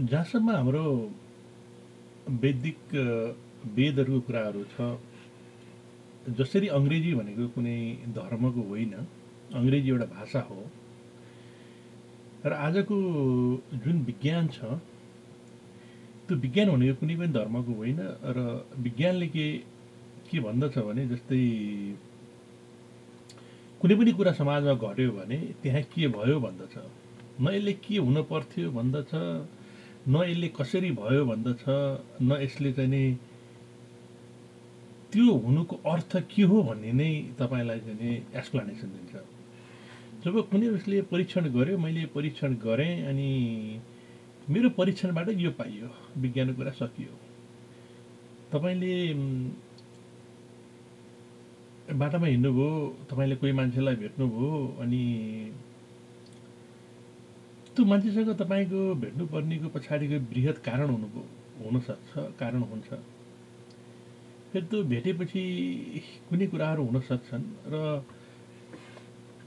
जहाँसम्म हाम्रो वैदिक वेदहरूको कुराहरू छ जसरी अङ्ग्रेजी भनेको कुनै धर्मको होइन अङ्ग्रेजी एउटा भाषा हो र आजको जुन विज्ञान छ त्यो विज्ञान भनेको कुनै पनि धर्मको होइन र विज्ञानले के के भन्दछ भने जस्तै कुनै पनि कुरा समाजमा घट्यो भने त्यहाँ के भयो भन्दछ न यसले के हुन पर्थ्यो भन्दछ न यसले कसरी भयो भन्दछ न यसले चाहिँ नि त्यो हुनुको अर्थ के हो भन्ने नै तपाईँलाई चाहिँ नि एक्सप्लानेसन दिन्छ। जब कुनै उसले परीक्षण गर्यो मैले परीक्षण गरेँ अनि मेरो परीक्षणबाट यो पाइयो विज्ञानको कुरा सकियो। तपाईँले बाटोमा हिँड्नुभयो तपाईँले कोही मान्छेलाई भेट्नुभयो अनि त्यो मान्छेसँग तपाईँको भेट्नुपर्नेको पछाडिको बृहत कारण हुनु हुनसक्छ कारण हुन्छ। फेरि त्यो भेटेपछि कुनै कुराहरू हुन सक्छन् र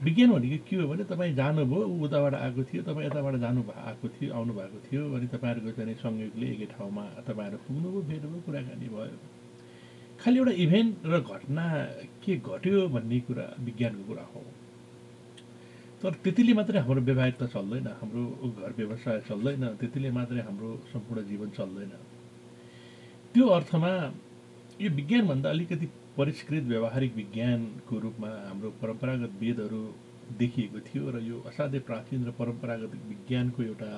विज्ञान भनेको के हो भने तपाईँ जानुभयो ऊ उताबाट आएको थियो तपाईँ यताबाट जानु आएको थियो आउनु भएको थियो अनि तपाईँहरूको चाहिँ संयोगले एकै ठाउँमा तपाईँहरू पुग्नुभयो भेट्नुभयो कुराकानी भयो। खालि एउटा इभेन्ट र घटना के घट्यो भन्ने कुरा विज्ञानको कुरा हो। तर त्यतिले मात्रै हाम्रो व्यवहारिकता चल्दैन हाम्रो घर व्यवसाय चल्दैन त्यतिले मात्रै हाम्रो सम्पूर्ण जीवन चल्दैन। त्यो अर्थमा यो विज्ञानभन्दा अलिकति परिष्कृत व्यावहारिक विज्ञानको रूपमा हाम्रो परम्परागत वेदहरू देखिएको थियो र यो असाध्यै प्राचीन र परम्परागत विज्ञानको एउटा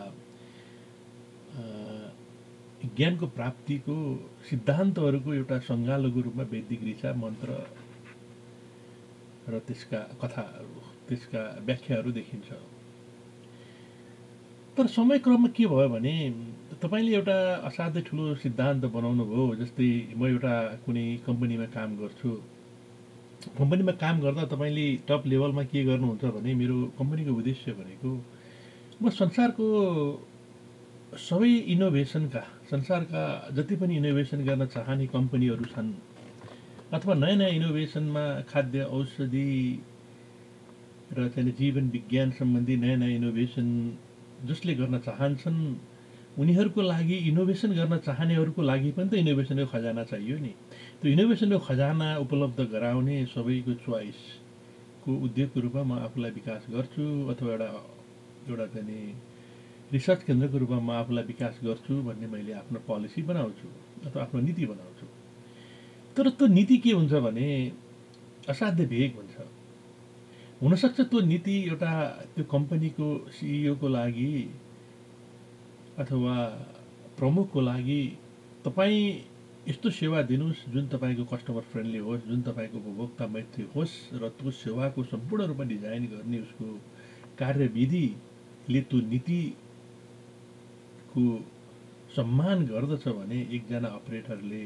ज्ञानको प्राप्तिको सिद्धान्तहरूको एउटा सङ्गालोको रूपमा वैदिक ऋचा मन्त्र र त्यसका कथाहरू। त्यसका व्याख्याहरू देखिन्छ। तर समयक्रममा के भयो भने तपाईँले एउटा असाध्यै ठुलो सिद्धान्त बनाउनु भयो जस्तै म एउटा कुनै कम्पनीमा काम गर्छु। कम्पनीमा काम गर्दा तपाईँले टप लेभलमा के गर्नुहुन्छ भने मेरो कम्पनीको उद्देश्य भनेको म संसारको सबै इनोभेसनका संसारका जति पनि इनोभेसन गर्न चाहने कम्पनीहरू छन् अथवा नयाँ नयाँ इनोभेसनमा खाद्य औषधि र चाहिँ जीवन विज्ञान सम्बन्धी नयाँ नयाँ इनोभेसन जसले गर्न चाहन्छन् उनीहरूको लागि इनोभेसन गर्न चाहनेहरूको लागि पनि त इनोभेसनको खजाना चाहियो नि। त्यो इनोभेसनको खजाना उपलब्ध गराउने सबैको चोइसको उद्योगको रूपमा म आफूलाई विकास गर्छु अथवा एउटा एउटा चाहिँ रिसर्च केन्द्रको रूपमा म आफूलाई विकास गर्छु भन्ने मैले आफ्नो पोलिसी बनाउँछु अथवा आफ्नो नीति बनाउँछु। तर त्यो नीति के हुन्छ भने असाध्य भेग हुनसक्छ त्यो नीति एउटा त्यो कम्पनीको सिइओको लागि अथवा प्रमुखको लागि तपाईँ यस्तो सेवा दिनुहोस् जुन तपाईँको कस्टमर फ्रेन्डली होस् जुन तपाईँको उपभोक्ता मैत्री होस् र त्यो सेवाको सम्पूर्ण रूपमा डिजाइन गर्ने उसको कार्यविधिले त्यो नीतिको सम्मान गर्दछ भने एकजना अपरेटरले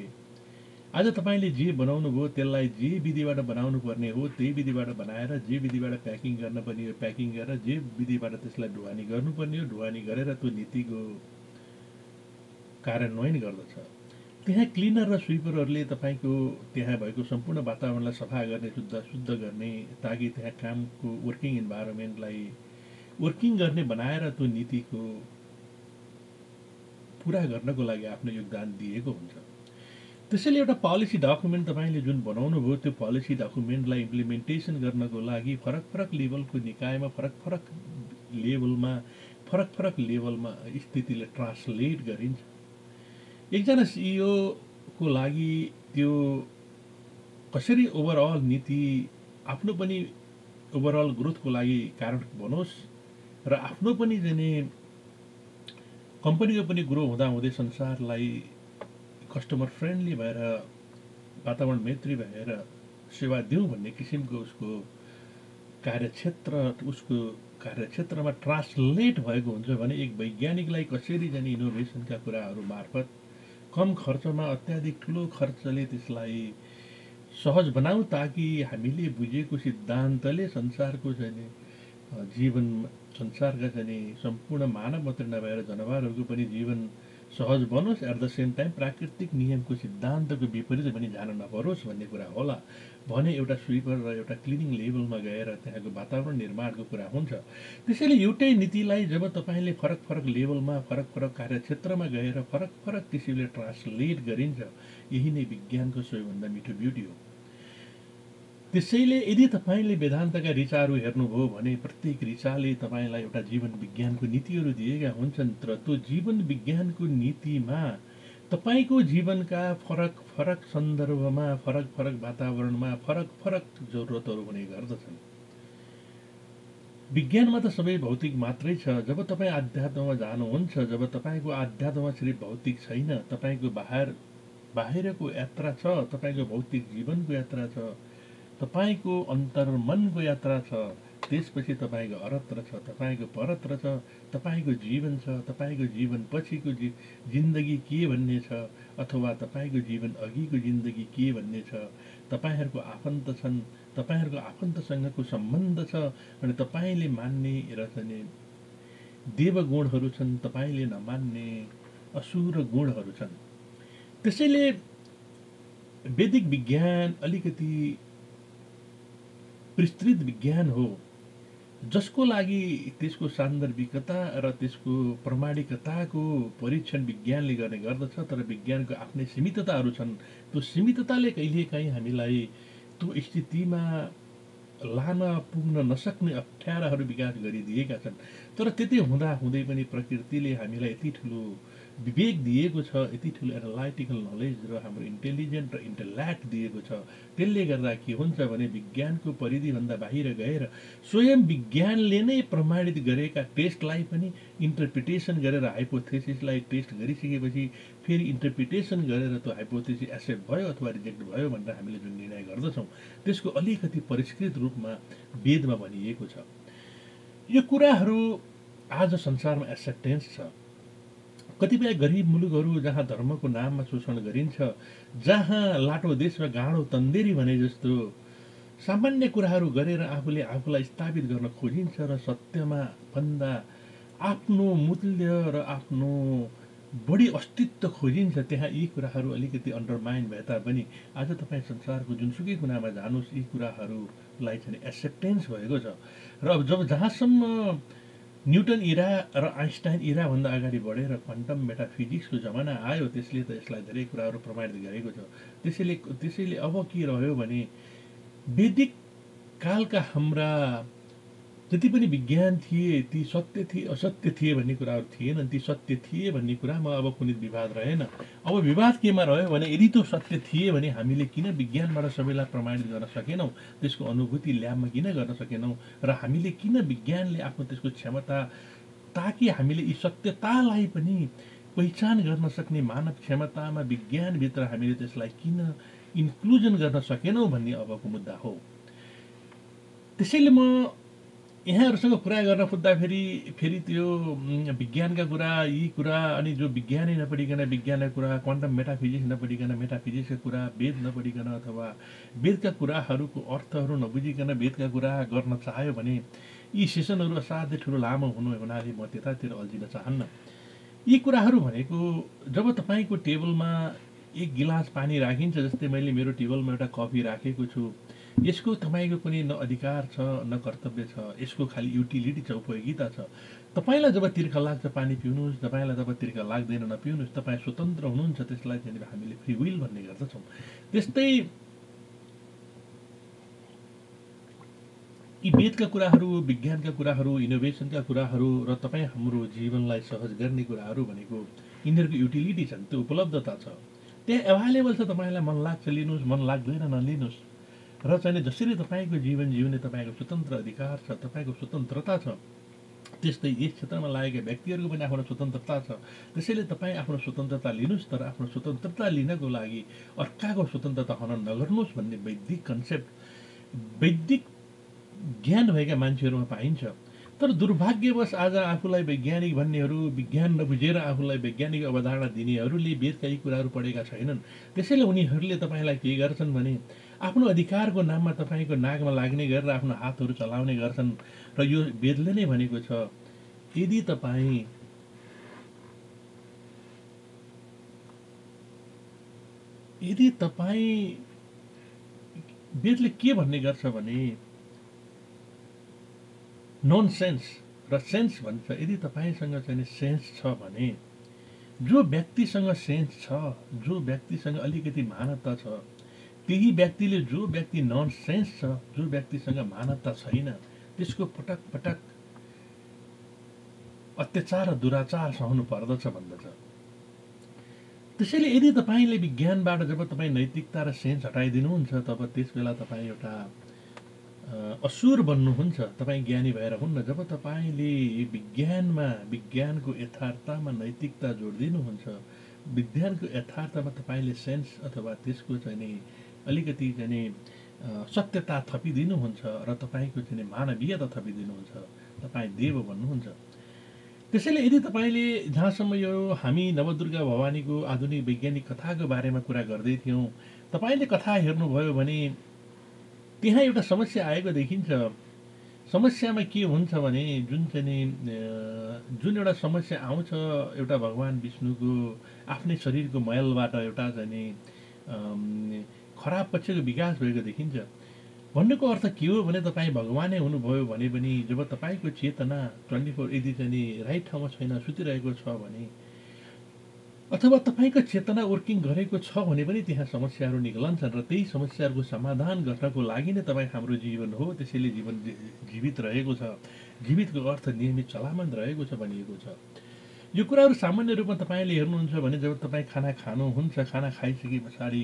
आज तपाईँले जे बनाउनु भयो त्यसलाई जे विधिबाट बनाउनु पर्ने हो त्यही विधिबाट बनाएर जे विधिबाट प्याकिङ गर्न पर्ने हो प्याकिङ गरेर जे विधिबाट त्यसलाई ढुवानी गर्नुपर्ने हो ढुवानी गरेर त्यो नीतिको कार्यान्वयन गर्दछ। त्यहाँ क्लिनर र स्विपरहरूले तपाईँको त्यहाँ भएको सम्पूर्ण वातावरणलाई सफा गर्ने शुद्ध शुद्ध गर्ने ताकि त्यहाँ कामको वर्किङ इन्भाइरोमेन्टलाई वर्किङ गर्ने बनाएर त्यो नीतिको पुरा गर्नको लागि आफ्नो योगदान दिएको हुन्छ। त्यसैले एउटा पोलिसी डकुमेन्ट तपाईँले जुन बनाउनु भयो त्यो पोलिसी डकुमेन्टलाई इम्प्लिमेन्टेसन गर्नको लागि फरक फरक लेभलको निकायमा फरक फरक लेभलमा फरक फरक लेभलमा स्थितिलाई ट्रान्सलेट गरिन्छ एकजना सिइओको लागि त्यो कसरी ओभरअल नीति आफ्नो पनि ओभरअल ग्रोथको लागि कारण बनोस् र आफ्नो पनि जाने कम्पनीको पनि ग्रो हुँदाहुँदै संसारलाई कस्टमर फ्रेन्डली भएर वातावरण मैत्री भएर सेवा दिउँ भन्ने किसिमको उसको कार्यक्षेत्र उसको कार्यक्षेत्रमा ट्रान्सलेट भएको हुन्छ भने एक वैज्ञानिकलाई कसरी जाने इनोभेसनका कुराहरू मार्फत कम खर्चमा अत्याधिक ठुलो खर्चले त्यसलाई सहज बनाऊ ताकि हामीले बुझेको सिद्धान्तले संसारको चाहिँ जीवन संसारका चाहिँ सम्पूर्ण मानव मात्रै नभएर जनावरहरूको पनि जीवन सहज बनोस् एट द सेम टाइम प्राकृतिक नियमको सिद्धान्तको विपरीत पनि जान नपरोस् भन्ने कुरा होला। भने एउटा स्विपर र एउटा क्लिनिङ लेभलमा गएर त्यहाँको वातावरण निर्माणको कुरा हुन्छ। त्यसैले एउटै नीतिलाई जब तपाईँले फरक फरक लेभलमा फरक फरक कार्यक्षेत्रमा गएर फरक फरक किसिमले ट्रान्सलेट गरिन्छ यही नै विज्ञानको सबैभन्दा मिठो ब्युटी हो। त्यसैले यदि तपाईँले वेदान्तका ऋचाहरू हेर्नुभयो भने प्रत्येक ऋचाले तपाईँलाई एउटा जीवन विज्ञानको नीतिहरू दिएका हुन्छन् तर त्यो जीवन विज्ञानको नीतिमा तपाईँको जीवनका फरक फरक सन्दर्भमा फरक फरक वातावरणमा फरक फरक जरुरतहरू हुने गर्दछन्। विज्ञानमा त सबै भौतिक मात्रै छ। जब तपाईँ आध्यात्ममा जानुहुन्छ जब तपाईँको आध्यात्ममा सिर्फ भौतिक छैन तपाईँको बाहिर बाहिरको यात्रा छ तपाईँको भौतिक जीवनको यात्रा छ तपाईँको अन्तर्मनको यात्रा छ त्यसपछि तपाईँको अरत्र छ तपाईँको परत्र छ तपाईँको जीवन छ तपाईँको जीवन पछिको जि जिन्दगी के भन्ने छ अथवा तपाईँको जीवन अघिको जिन्दगी के भन्ने छ तपाईँहरूको आफन्त छन् तपाईँहरूको आफन्तसँगको सम्बन्ध छ अनि तपाईँले मान्ने र चाहिँ देवगुणहरू छन् तपाईँले नमान्ने असुर गुणहरू छन्। त्यसैले वैदिक विज्ञान अलिकति विस्तृत विज्ञान हो। जसको लागि त्यसको सान्दर्भिकता र त्यसको प्रमाणिकताको परीक्षण विज्ञानले गर्ने गर्दछ तर विज्ञानको आफ्नै सीमितताहरू छन्। त्यो सीमितताले कहिलेकाहीँ हामीलाई त्यो स्थितिमा लान पुग्न नसक्ने अप्ठ्याराहरू विकास गरिदिएका छन्। तर त्यति हुँदा हुँदै पनि प्रकृतिले हामीलाई यति ठुलो विवेक दिएको छ यति ठुलो एनालाइटिकल नलेज र हाम्रो इन्टेलिजेन्ट र इन्टेल्याक्ट दिएको छ। त्यसले गर्दा के हुन्छ भने विज्ञानको परिधिभन्दा बाहिर गएर स्वयं विज्ञानले नै प्रमाणित गरेका टेस्टलाई पनि इन्टरप्रिटेसन गरेर हाइपोथेसिसलाई टेस्ट गरिसकेपछि फेरि इन्टरप्रिटेसन गरेर त्यो हाइपोथेसिस एक्सेप्ट भयो अथवा रिजेक्ट भयो भनेर हामीले जुन निर्णय गर्दछौँ त्यसको अलिकति परिष्कृत रूपमा वेदमा भनिएको छ। यो कुराहरू आज संसारमा एक्सेप्टेन्स छ। कतिपय गरिब मुलुकहरू जहाँ धर्मको नाममा शोषण गरिन्छ जहाँ लाटो देशमा गाँडो तन्देरी भने जस्तो सामान्य कुराहरू गरेर आफूले आफूलाई स्थापित गर्न खोजिन्छ र सत्यमा भन्दा आफ्नो मूल्य र आफ्नो बढी अस्तित्व खोजिन्छ त्यहाँ यी कुराहरू अलिकति अन्डरमाइन भए तापनि आज तपाईँ संसारको जुनसुकै कुरामा जानुहोस् यी कुराहरूलाई चाहिँ एक्सेप्टेन्स भएको छ। र अब जब जहाँसम्म न्युटन इरा र आइन्स्टाइन इराभन्दा अगाडि बढेर क्वान्टम मेटाफिजिक्सको जमाना आयो त्यसले त यसलाई धेरै कुराहरू प्रमाणित गरेको छ। त्यसैले त्यसैले अब के रह्यो भने वैदिक कालका हाम्रा जति पनि विज्ञान थिए ती सत्य थिए असत्य थिए भन्ने कुराहरू थिएनन् ती सत्य थिए भन्ने कुरामा अब कुनै विवाद रहेन। अब विवाद केमा रह्यो भने यदि त्यो सत्य थिए भने हामीले किन विज्ञानबाट सबैलाई प्रमाणित गर्न सकेनौँ त्यसको अनुभूति ल्याबमा किन गर्न सकेनौँ र हामीले किन विज्ञानले आफ्नो त्यसको क्षमता ताकि हामीले यी सत्यतालाई पनि पहिचान गर्न सक्ने मानव क्षमतामा विज्ञानभित्र हामीले त्यसलाई किन इन्क्लुजन गर्न सकेनौँ भन्ने अबको मुद्दा हो। त्यसैले म यहाँहरूसँग कुरा गर्न खोज्दाखेरि फेरि त्यो विज्ञानका कुरा यी कुरा अनि जो विज्ञानै नपढिकन विज्ञानका कुरा क्वान्टम मेटाफिजिक्स नपढिकन मेटाफिजिक्सका कुरा वेद नपढिकन अथवा वेदका कुराहरूको अर्थहरू नबुझिकन वेदका कुरा गर्न चाह्यो भने यी सेसनहरू असाध्यै ठुलो लामो हुनु हुनाले म त्यतातिर अल्झिन चाहन्न। यी कुराहरू भनेको जब तपाईँको टेबलमा एक गिलास पानी राखिन्छ जस्तै मैले मेरो टेबलमा एउटा कफी राखेको छु यसको तपाईँको कुनै न अधिकार छ न कर्तव्य छ यसको खालि युटिलिटी छ उपयोगिता छ। तपाईँलाई जब तिर्ख लाग्छ पानी पिउनुहोस् तपाईँलाई जब तिर्ख लाग्दैन नपिउनुहोस् तपाईँ स्वतन्त्र हुनुहुन्छ त्यसलाई त्यहाँनिर हामीले फ्री विल भन्ने गर्दछौँ। त्यस्तै यी वेदका कुराहरू विज्ञानका कुराहरू इनोभेसनका कुराहरू र तपाईँ हाम्रो जीवनलाई सहज गर्ने कुराहरू भनेको यिनीहरूको युटिलिटी छन् त्यो उपलब्धता छ। त्यहाँ एभाइलेबल छ तपाईँलाई मन लाग्छ लिनुहोस् मन लाग्दैन नलिनुहोस्। र चाहिँ जसरी तपाईँको जीवन जिउने तपाईँको स्वतन्त्र अधिकार छ तपाईँको स्वतन्त्रता छ त्यस्तै यस क्षेत्रमा लागेका व्यक्तिहरूको पनि आफ्नो स्वतन्त्रता छ त्यसैले तपाईँ आफ्नो स्वतन्त्रता लिनुहोस् तर आफ्नो स्वतन्त्रता लिनको लागि अर्काको स्वतन्त्रता हनन नगर्नुहोस् भन्ने वैदिक कन्सेप्ट वैदिक ज्ञान भएका मान्छेहरूमा पाइन्छ। तर दुर्भाग्यवश आज आफूलाई वैज्ञानिक भन्नेहरू विज्ञान नबुझेर आफूलाई वैज्ञानिक अवधारणा दिनेहरूले वेदका यी कुराहरू पढेका छैनन्। त्यसैले उनीहरूले तपाईँलाई के गर्छन् भने आफ्नो अधिकारको नाममा तपाईँको नागमा लाग्ने गरेर आफ्नो हातहरू चलाउने गर्छन्। र यो वेदले नै भनेको छ यदि तपाईँ यदि तपाईँ वेदले के भन्ने गर्छ भने नन सेन्स र सेन्स भन्छ। यदि तपाईँसँग चाहिँ सेन्स छ भने जो व्यक्तिसँग सेन्स छ जो व्यक्तिसँग अलिकति मानवता छ त्यही व्यक्तिले जो व्यक्ति नन सेन्स छ जो व्यक्तिसँग मानवता छैन त्यसको पटक पटक अत्याचार र दुराचार सहनु पर्दछ भन्दछ। त्यसैले यदि तपाईँले विज्ञानबाट जब तपाईँ नैतिकता र सेन्स हटाइदिनुहुन्छ तब त्यस बेला तपाईँ एउटा असुर बन्नुहुन्छ तपाईँ ज्ञानी भएर हुन्न। जब तपाईँले विज्ञानमा विज्ञानको यथार्थमा नैतिकता जोडिदिनुहुन्छ विज्ञानको यथार्थमा तपाईँले सेन्स अथवा त्यसको चाहिँ नि अलिकति चाहिँ नि सत्यता थपिदिनुहुन्छ र तपाईँको चाहिँ मानवीयता थपिदिनुहुन्छ तपाईँ देव भन्नुहुन्छ। त्यसैले यदि तपाईँले जहाँसम्म यो हामी नवदुर्गा भवानीको आधुनिक वैज्ञानिक कथाको बारेमा कुरा गर्दै थियौँ तपाईँले कथा हेर्नुभयो भने त्यहाँ एउटा समस्या आएको देखिन्छ। समस्यामा के हुन्छ भने जुन चाहिँ जुन एउटा समस्या आउँछ एउटा भगवान् विष्णुको आफ्नै शरीरको मैलबाट एउटा चाहिँ खराब पक्षको विकास भएको देखिन्छ। भन्नुको अर्थ के हो भने तपाईँ भगवानै हुनुभयो भने पनि जब तपाईँको चेतना ट्वेन्टी फोर यदि चाहिँ राइट ठाउँमा छैन सुतिरहेको छ भने अथवा तपाईँको चेतना वर्किङ गरेको छ भने पनि त्यहाँ समस्याहरू निक्लन्छन् र त्यही समस्याहरूको समाधान गर्नको लागि नै तपाईँ हाम्रो जीवन हो त्यसैले जीवन जीवित रहेको छ। जीवितको अर्थ नियमित चलामान रहेको छ भनिएको छ। यो कुराहरू सामान्य रूपमा तपाईँले हेर्नुहुन्छ भने जब तपाईँ खाना खानुहुन्छ खाना खाइसके पछाडि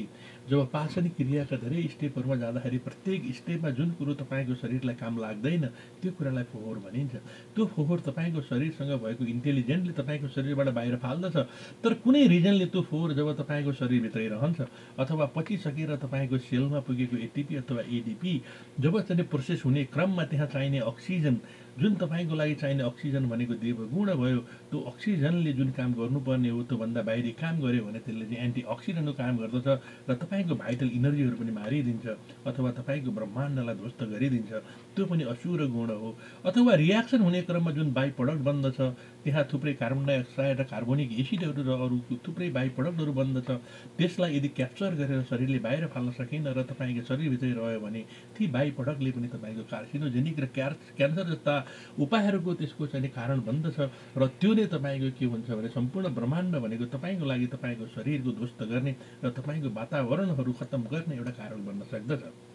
जब पाचनिक क्रियाका धेरै स्टेपहरूमा जाँदाखेरि प्रत्येक स्टेपमा जुन कुरो तपाईँको शरीरलाई काम लाग्दैन त्यो कुरालाई फोहोर भनिन्छ। त्यो फोहोर तपाईँको शरीरसँग भएको इन्टेलिजेन्टले तपाईँको शरीरबाट बाहिर फाल्दछ तर कुनै रिजनले त्यो फोहोर जब तपाईँको शरीरभित्रै रहन्छ अथवा पचिसकेर तपाईँको सेलमा पुगेको एटिपी अथवा एडिपी जब चाहिँ प्रोसेस हुने क्रममा त्यहाँ चाहिने अक्सिजन जुन तपाईँको लागि चाहिने अक्सिजन भनेको देवगुण भयो त्यो अक्सिजनले जुन काम गर्नुपर्ने हो त्योभन्दा बाहिरी काम गर्यो भने त्यसले चाहिँ एन्टी अक्सिडेन्टको काम गर्दछ र तपाईँको भाइटल इनर्जीहरू पनि मारिदिन्छ अथवा तपाईँको ब्रह्माण्डलाई ध्वस्त गरिदिन्छ। त्यो पनि असुर गुण हो। अथवा रियाक्सन हुने क्रममा जुन बाई प्रडक्ट बन्दछ त्यहाँ थुप्रै कार्बन डाइअक्साइड र कार्बोनिक एसिडहरू र अरू थुप्रै बाई प्रडक्टहरू बन्दछ त्यसलाई यदि क्याप्चर गरेर शरीरले बाहिर फाल्न सकिन र तपाईँको शरीरभित्रै रह्यो भने ती बाई प्रडक्टले पनि तपाईँको कार्सिनोजेनिक र क्यार क्यान्सर जस्ता उपायहरूको त्यसको चाहिँ कारण बन्दछ र त्यो नै तपाईँको के हुन्छ भने सम्पूर्ण ब्रह्माण्ड भनेको तपाईँको लागि तपाईँको शरीरको ध्वस्त गर्ने र तपाईँको वातावरणहरू खत्तम गर्ने एउटा कारण बन्न सक्दछ।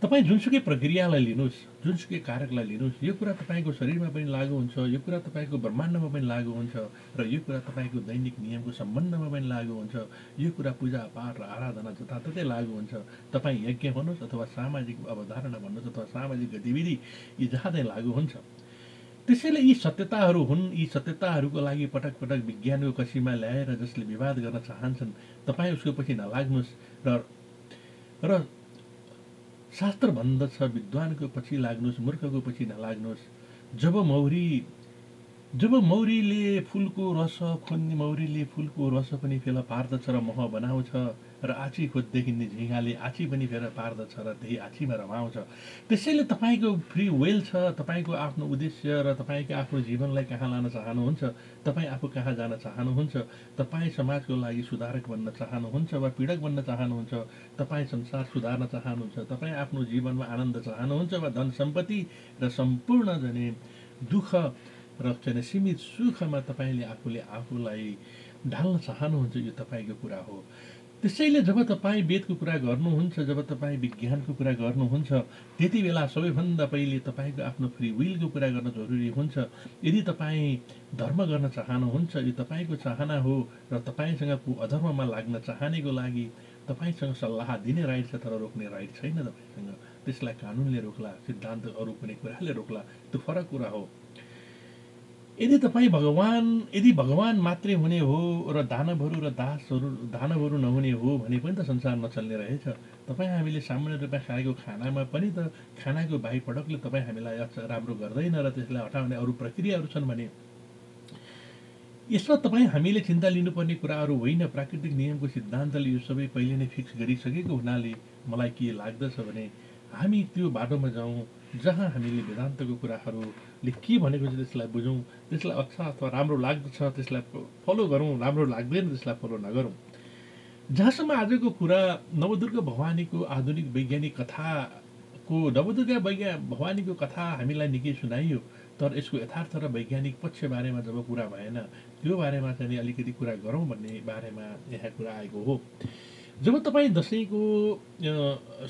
तपाईँ जुनसुकै प्रक्रियालाई लिनुहोस् जुनसुकै कारकलाई लिनुहोस् यो कुरा तपाईँको शरीरमा पनि लागु हुन्छ यो कुरा तपाईँको ब्रह्माण्डमा पनि लागु हुन्छ र यो कुरा तपाईँको दैनिक नियमको सम्बन्धमा पनि लागु हुन्छ यो कुरा पूजापाठ र आराधना जताततै लागु हुन्छ। तपाईँ यज्ञ भन्नुहोस् अथवा सामाजिक अवधारणा भन्नुहोस् अथवा सामाजिक गतिविधि यी जहाँ लागु हुन्छ। त्यसैले यी सत्यताहरू हुन् यी सत्यताहरूको लागि पटक पटक विज्ञानको कसीमा ल्याएर जसले विवाद गर्न चाहन्छन् तपाईँ उसको पछि नलाग्नुहोस् र र शास्त्र भन्दछ विद्वानको पछि लाग्नुहोस् मूर्खको पछि नलाग्नुहोस्। जब मौरी जब मौरीले फुलको रस खोज्ने मौरीले फुलको रस पनि फेला पार्दछ र मह बनाउँछ र आची खोज्देखि झिँगाले आची पनि फेर पार्दछ र त्यही आछीमा रमाउँछ। त्यसैले तपाईँको फ्री वेल छ तपाईँको आफ्नो उद्देश्य र तपाईँको आफ्नो जीवनलाई कहाँ लान चाहनुहुन्छ तपाईँ आफू कहाँ जान चाहनुहुन्छ तपाईँ समाजको लागि सुधारक बन्न चाहनुहुन्छ वा पीडक बन्न चाहनुहुन्छ तपाईँ संसार सुधार्न चाहनुहुन्छ तपाईँ आफ्नो जीवनमा आनन्द चाहनुहुन्छ वा धन सम्पत्ति र सम्पूर्ण जाने दुःख र चाहिँ सीमित सुखमा तपाईँले आफूले आफूलाई ढाल्न चाहनुहुन्छ यो तपाईँको कुरा हो। त्यसैले जब तपाईँ वेदको कुरा गर्नुहुन्छ जब तपाईँ विज्ञानको कुरा गर्नुहुन्छ त्यति बेला सबैभन्दा पहिले तपाईँको आफ्नो फ्री विलको कुरा गर्न जरुरी हुन्छ। यदि तपाईँ धर्म गर्न चाहनुहुन्छ यो तपाईँको चाहना हो र तपाईँसँग अधर्ममा लाग्न चाहनेको लागि तपाईँसँग सल्लाह दिने राइट छ तर रोक्ने राइट छैन तपाईँसँग त्यसलाई कानुनले रोक्ला सिद्धान्त अरू कुनै कुराले रोक्ला त्यो फरक कुरा हो। यदि तपाईँ भगवान् यदि भगवान् मात्रै हुने हो र दानवहरू र दासहरू दानवहरू नहुने हो भने पनि त संसार नचल्ने रहेछ। तपाईँ हामीले सामान्य रूपमा खाएको खानामा पनि त खानाको भाइ प्रडक्टले तपाईँ हामीलाई राम्रो गर्दैन र त्यसलाई हटाउने अरू प्रक्रियाहरू छन् भने यसमा तपाईँ हामीले चिन्ता लिनुपर्ने कुराहरू होइन। प्राकृतिक नियमको सिद्धान्तले यो सबै पहिले नै फिक्स गरिसकेको हुनाले मलाई के लाग्दछ भने हामी त्यो बाटोमा जाउँ जहाँ हामीले वेदान्तको कुराहरूले के भनेको छ त्यसलाई बुझौँ? त्यसलाई अच्छा अथवा राम्रो लाग्दछ त्यसलाई फलो गरौँ राम्रो लाग्दैन त्यसलाई फलो नगरौँ। जहाँसम्म आजको कुरा नवदुर्गा भवानीको आधुनिक वैज्ञानिक कथाको नवदुर्गा वैज्ञा भवानीको कथा हामीलाई निकै सुनाइयो तर यसको यथार्थ र वैज्ञानिक पक्ष बारेमा जब कुरा भएन त्यो बारेमा चाहिँ अलिकति कुरा गरौँ भन्ने बारेमा यहाँ कुरा आएको हो। जब तपाईँ दसैँको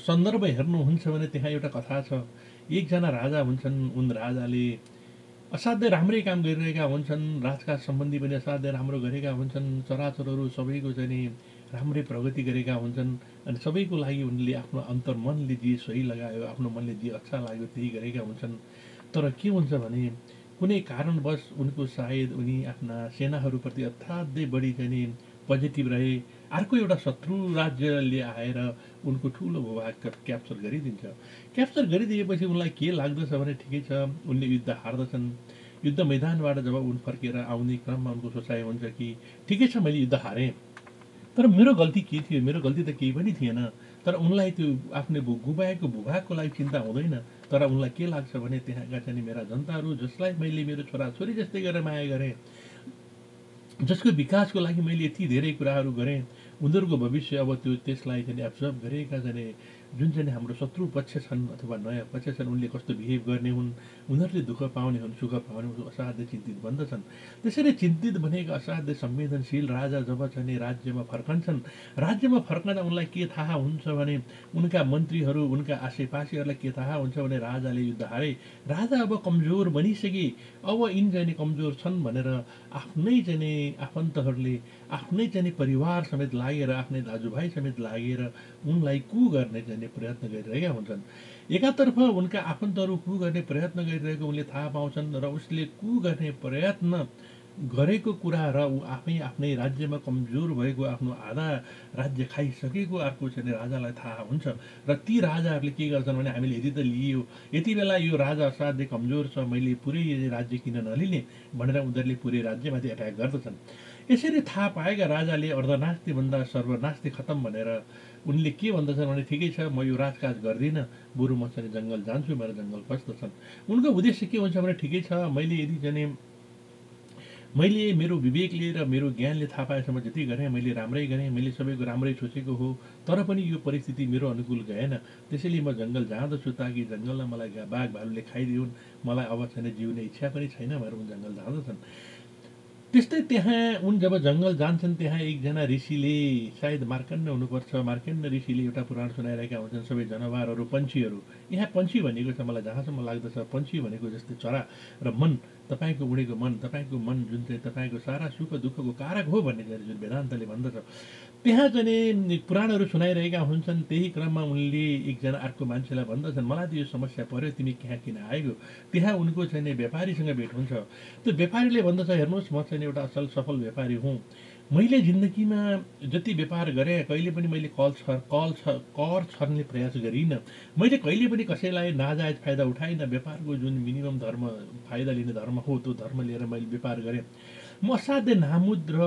सन्दर्भ हेर्नुहुन्छ भने त्यहाँ एउटा कथा छ। एकजना राजा हुन्छन् उन राजाले असाध्यै राम्रै काम गरिरहेका हुन्छन् राजकाज सम्बन्धी पनि असाध्यै राम्रो गरेका हुन्छन् चराचरहरू सबैको चाहिँ राम्रै प्रगति गरेका हुन्छन् अनि सबैको लागि उनले आफ्नो अन्तर्मनले जे सही लगायो आफ्नो मनले जे अच्छा लाग्यो त्यही गरेका हुन्छन्। तर के हुन्छ भने कुनै कारणवश उनको सायद उनी आफ्ना सेनाहरूप्रति असाध्यै बढी चाहिँ पोजिटिभ रहे। अर्को एउटा शत्रु राज्यले आएर उनको ठुलो भूभाग क्याप- क्याप्चर गरिदिन्छ। क्याप्चर गरिदिएपछि उनलाई के लाग्दछ भने ठिकै छ। उनले युद्ध हार्दछन्। युद्ध मैदानबाट जब उन फर्केर आउने क्रममा उनको सोचाइ हुन्छ कि ठिकै छ मैले युद्ध हारेँ। तर मेरो गल्ती के थियो? मेरो गल्ती त केही पनि थिएन। तर उनलाई त्यो आफ्नो भू गुमाएको भूभागको लागि चिन्ता हुँदैन। तर उनलाई के लाग्छ भने त्यहाँका चाहिँ मेरा जनताहरू जसलाई मैले मेरो छोराछोरी जस्तै गरेर माया गरेँ जसको विकासको लागि मैले यति धेरै कुराहरू गरेँ उनीहरूको भविष्य अब त्यो त्यसलाई चाहिँ एब्जर्भ गरेका जाने जुन चाहिँ हाम्रो शत्रु पक्ष छन् अथवा नयाँ पक्ष छन् उनले कस्तो बिहेभ गर्ने हुन् उनीहरूले दुःख पाउने हुन् सुख पाउने हुन् असाध्यै चिन्तित बन्दछन् त्यसरी चिन्तित भनेका असाध्यै संवेदनशील राजा जब चाहिँ राज्यमा फर्कन्छन् राज्यमा फर्कँदा उनलाई के थाहा हुन्छ भने उनका मन्त्रीहरू उनका आसेपासेहरूलाई के थाहा हुन्छ भने राजाले युद्ध हारे राजा अब कमजोर बनिसके अब यिन चाहिँ कमजोर छन् भनेर आफ्नै चाहिँ आफन्तहरूले आफ्नै चाहिँ परिवार समेत लागेर आफ्नै दाजुभाइ समेत लागेर उनलाई कु गर्ने चाहिँ प्रयत्न गरिरहेका हुन्छन् एकातर्फ उनका आफन्तहरू कु गर्ने प्रयत्न गरिरहेको उनले थाहा पाउँछन् र उसले कु गर्ने प्रयत्न गरेको कुरा र ऊ आफै आफ्नै राज्यमा कमजोर भएको आफ्नो आधा राज्य खाइसकेको अर्को चाहिँ राजालाई थाहा हुन्छ। र ती राजाहरूले के गर्छन् भने हामीले यति त लियो यति बेला यो राजा असाध्यै कमजोर छ मैले पुरै राज्य किन नलिने भनेर उनीहरूले पुरै राज्यमाथि एट्याक गर्दछन्। यसरी थाहा पाएका राजाले अर्धनास्तिभन्दा सर्वनास्ति खतम भनेर उनले के भन्दछन् भने ठिकै छ म यो राजकाज गर्दिनँ बरु म चाहिँ जङ्गल जान्छु मेरो जङ्गल पस्दछन्। उनको उद्देश्य के हुन्छ भने ठिकै छ मैले यदि चाहिँ मैले मेरो विवेकले र मेरो ज्ञानले थाहा पाएसम्म जति गरेँ मैले राम्रै गरेँ मैले सबैको राम्रै सोचेको हो तर पनि यो परिस्थिति मेरो अनुकूल गएन। त्यसैले म जङ्गल जाँदछु ताकि जङ्गलमा मलाई बाघ भालुले खाइदिउन्। मलाई अब छैन जिउने इच्छा पनि छैन भनेर उन जङ्गल जाँदछन्। त्यस्तै त्यहाँ उन जब जङ्गल जान्छन् त्यहाँ एकजना ऋषिले सायद मार्कण्ड हुनुपर्छ। मार्कण्ड ऋषिले एउटा पुराण सुनाइरहेका हुन्छन् सबै जनावरहरू पन्छीहरू। यहाँ पन्छी भनेको छ मलाई जहाँसम्म लाग्दछ। पन्छी भनेको जस्तै चरा र मन। तपाईँको उडेको मन तपाईँको मन जुन चाहिँ तपाईँको सारा सुख दुःखको कारक हो भन्ने चाहिँ जुन वेदान्तले भन्दछ। त्यहाँ चाहिँ पुराणहरू सुनाइरहेका हुन्छन् त्यही क्रममा उनले एकजना अर्को मान्छेलाई भन्दछन्। मलाई त यो समस्या पर्यो तिमी कहाँ किन आएको त्यहाँ उनको चाहिँ व्यापारीसँग भेट हुन्छ। त्यो व्यापारीले भन्दछ हेर्नुहोस् म चाहिँ एउटा असल सफल व्यापारी हुँ। मैले जिन्दगीमा जति व्यापार गरेँ कहिले पनि मैले कल छ कल छ कर छर्ने प्रयास गरिनँ। मैले कहिले पनि कसैलाई नाजायज फाइदा उठाइनँ। व्यापारको जुन मिनिमम धर्म फाइदा लिने धर्म हो त्यो धर्म लिएर मैले व्यापार गरेँ। म असाध्यै नामुद र